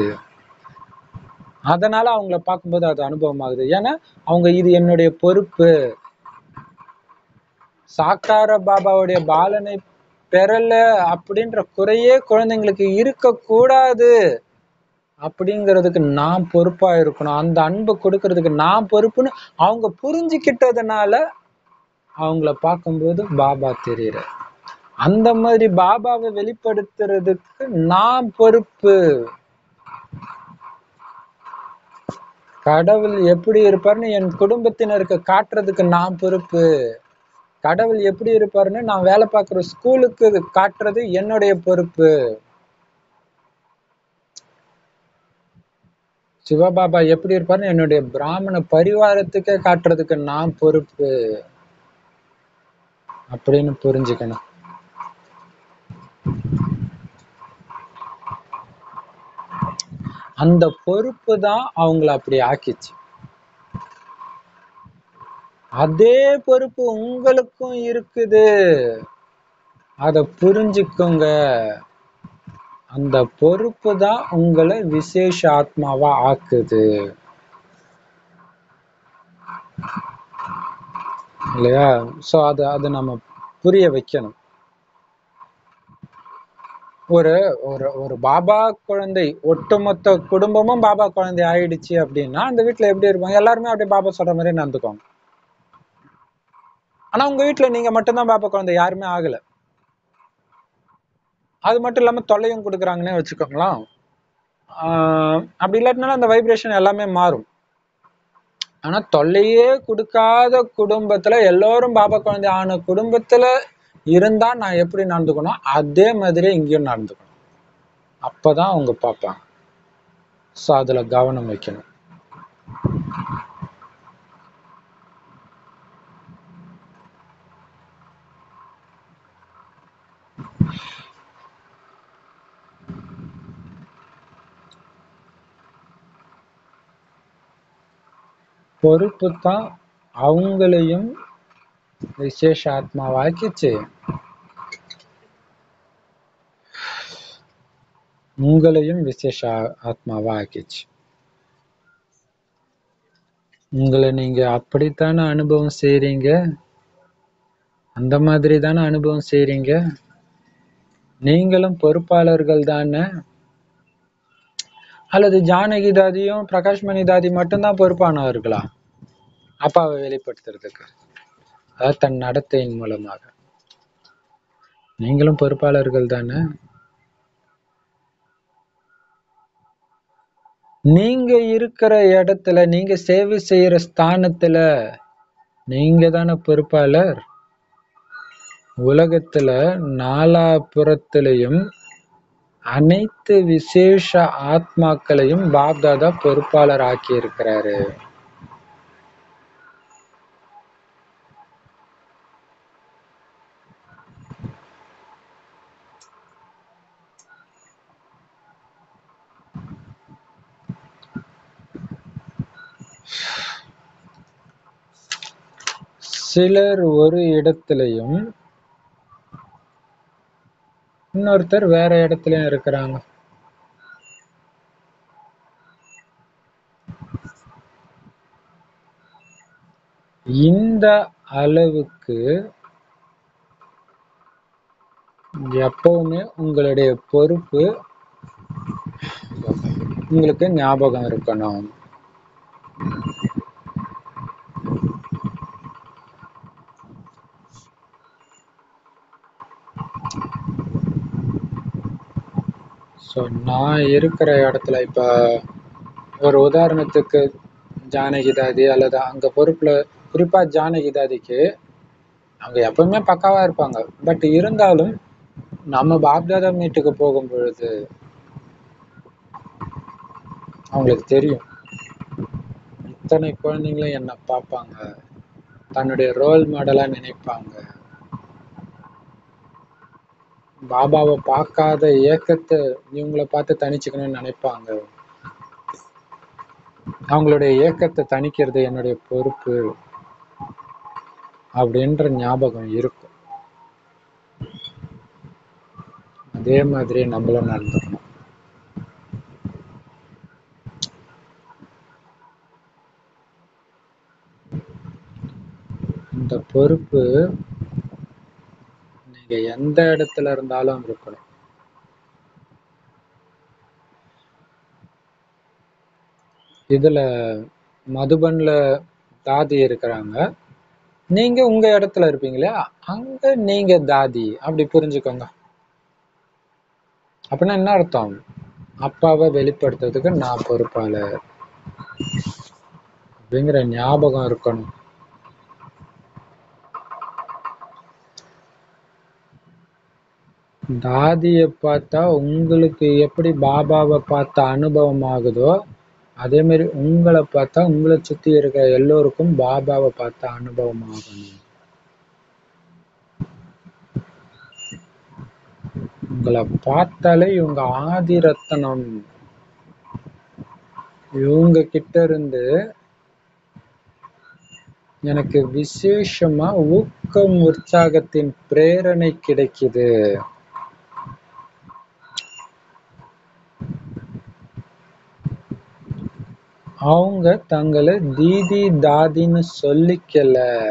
அதனால அவங்கள பார்க்கும்போது அது அனுபவம் ஆகுது ஏன்னா அவங்க இது என்னுடைய பொறுப்பு. சாக்கார பாபாவுடைய பாலனை பெறல அப்படின்ற குறையே குழந்தைங்களுக்கு இருக்கக்கூடாது அப்படிங்கிறதுக்கு நான் பொறுப்பா இருக்கணும். அந்த அன்பை கொடுக்கறதுக்கு நான் பொறுப்புன்னு அவங்க புரிஞ்சுக்கிட்டதுனால அவங்கள பார்க்கும்போது பாபா தெரியற அந்த மாதிரி பாபாவை வெளிப்படுத்துறதுக்கு நான் பொறுப்பு. கடவுள் எப்படி இருப்பாருன்னு என் குடும்பத்தினருக்கு காட்டுறதுக்கு நான் பொறுப்பு. கடவுள் எப்படி இருப்பாருன்னு நான் வேலை பார்க்குற ஸ்கூலுக்கு காட்டுறது என்னுடைய பொறுப்பு. சிவபாபா எப்படி இருப்பாருன்னு என்னுடைய பிராமண பரிவாரத்துக்கே காட்டுறதுக்கு நான் பொறுப்பு. அப்படின்னு புரிஞ்சுக்கணும். அந்த பொறுப்பு தான் அவங்கள அப்படி ஆக்கிச்சு. அதே பொறுப்பு உங்களுக்கும் இருக்குது. அத புரிஞ்சுக்கோங்க. அந்த பொறுப்பு தான் உங்களை விசேஷ ஆத்மாவா ஆக்குது. இல்லையா? சோ அது அது நம்ம புரிய வைக்கணும். ஒரு ஒரு ஒரு பாபா குழந்தை ஒட்டுமொத்த குடும்பமும் பாபா குழந்தை ஆயிடுச்சு அப்படின்னா அந்த வீட்டுல எப்படி இருப்பாங்க எல்லாருமே அப்படியே பாபா சொல்ற மாதிரி நடந்துக்குவாங்க. ஆனா உங்க வீட்டுல நீங்க மட்டும்தான் பாபா குழந்தை யாருமே ஆகல. அது மட்டும் இல்லாம தொல்லையும் கொடுக்குறாங்கன்னே வச்சுக்கோங்களேன். ஆஹ் அப்படி இல்லாட்டினாலும் அந்த வைப்ரேஷன் எல்லாமே மாறும். ஆனா தொல்லையே கொடுக்காத குடும்பத்துல எல்லோரும் பாபா குழந்தை ஆன குடும்பத்துல இருந்தா நான் எப்படி நடந்துக்கணும்? அதே மாதிரி இங்கேயும் நடந்துக்கணும். அப்பதான் அவங்க பார்ப்பாங்க ஸோ அதுல கவனம் வைக்கணும். பொறுப்பு தான் அவங்களையும் விசேஷ ஆத்மாவாக்கிச்சு. உங்களையும் விசேஷ ஆத்மாவா ஆக்கிச்சு உங்களை நீங்க அப்படித்தானே அனுபவம் செய்றீங்க? அந்த மாதிரி தானே அனுபவம் செய்றீங்க? நீங்களும் பொறுப்பாளர்கள் தானே? அல்லது ஜானகி தாதியும் பிரகாஷ்மணி தாதி மட்டும்தான் பொறுப்பானவர்களா? அப்பாவை வெளிப்படுத்துறதுக்கு. அதாவது தன் நடத்தையின் மூலமாக. நீங்களும் பொறுப்பாளர்கள் தானே? நீங்க இருக்கிற இடத்துல நீங்க சேவை செய்யற ஸ்தானத்துல நீங்க தானே பொறுப்பாளர்? உலகத்துல நாலாபுறத்திலையும் அனைத்து விசேஷ ஆத்மாக்களையும் பாப்தாதா பொறுப்பாளர் ஆக்கி இருக்கிறாரு சிலர் ஒரு இடத்திலையும் இன்னொருத்தர் வேற இடத்துலயும் இருக்கிறாங்க. இந்த அளவுக்கு எப்பவுமே உங்களுடைய பொறுப்பு உங்களுக்கு ஞாபகம் இருக்கணும். ஸோ நான் இருக்கிற இடத்துல இப்போ ஒரு உதாரணத்துக்கு ஜானகிதாதி அல்லது அங்கே பொறுப்பில் குறிப்பாக ஜானகிதாதிக்கு அவங்க எப்பவுமே பக்காவா இருப்பாங்க. பட் இருந்தாலும் நம்ம பாப்தாதா மீட்டுக்கு போகும் பொழுது அவங்களுக்கு தெரியும். இத்தனை குழந்தைங்களும் என்னை பார்ப்பாங்க. தன்னுடைய ரோல் மாடலா நினைப்பாங்க. பாபாவை பார்க்காத ஏக்கத்தை இவங்கள பார்த்து தனிச்சுக்கணும்னு நினைப்பாங்க. அவங்களுடைய ஏக்கத்தை தணிக்கிறது என்னுடைய பொறுப்பு அப்படின்ற ஞாபகம் இருக்கும். அதே மாதிரி நம்மளும் நடந்துக்கணும். இந்த பொறுப்பு நீங்க எந்த இடத்துல இருந்தாலும் இருக்கணும். இதுல மதுபன்ல தாதி இருக்கிறாங்க. நீங்க உங்க இடத்துல இருப்பீங்களே அங்க நீங்க தாதி. அப்படி புரிஞ்சுக்கோங்க. அப்படின்னா என்ன அர்த்தம்? அப்பாவை வெளிப்படுத்துறதுக்கு நான் பொறுப்பாளர். அப்படிங்கிற ஞாபகம் இருக்கணும். தாதியை பார்த்தா உங்களுக்கு எப்படி பாபாவை பார்த்த அனுபவம் ஆகுதோ அதே மாதிரி உங்களை பார்த்தா உங்களை சுத்தி இருக்கிற எல்லோருக்கும் பாபாவை பார்த்த அனுபவம் ஆகணும். உங்களை பார்த்தாலே இவங்க ஆதி ரத்தனம். இவங்க கிட்ட இருந்து எனக்கு விசேஷமா ஊக்கம் உற்சாகத்தின் பிரேரணை கிடைக்குது. அவங்க தங்களை தீதி தாதின்னு சொல்லிக்கல.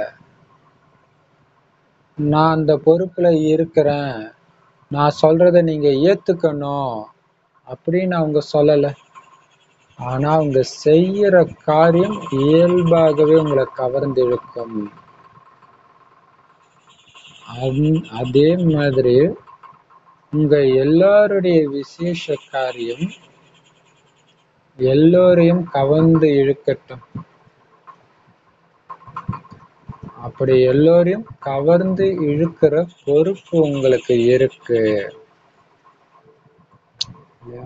நான் அந்த பொறுப்புல இருக்கிறேன். நான் சொல்றத நீங்க ஏத்துக்கணும் அப்படின்னு அவங்க சொல்லல. ஆனா அவங்க செய்யற காரியம் இயல்பாகவே உங்களை கவர்ந்திழுக்கும். அந்- அதே மாதிரி உங்க எல்லாருடைய விசேஷ காரியம் எல்லோரையும் கவர்ந்து இழுக்கட்டும். அப்படி எல்லோரையும் கவர்ந்து இழுக்கிற பொறுப்பு உங்களுக்கு இருக்கு. இல்லையா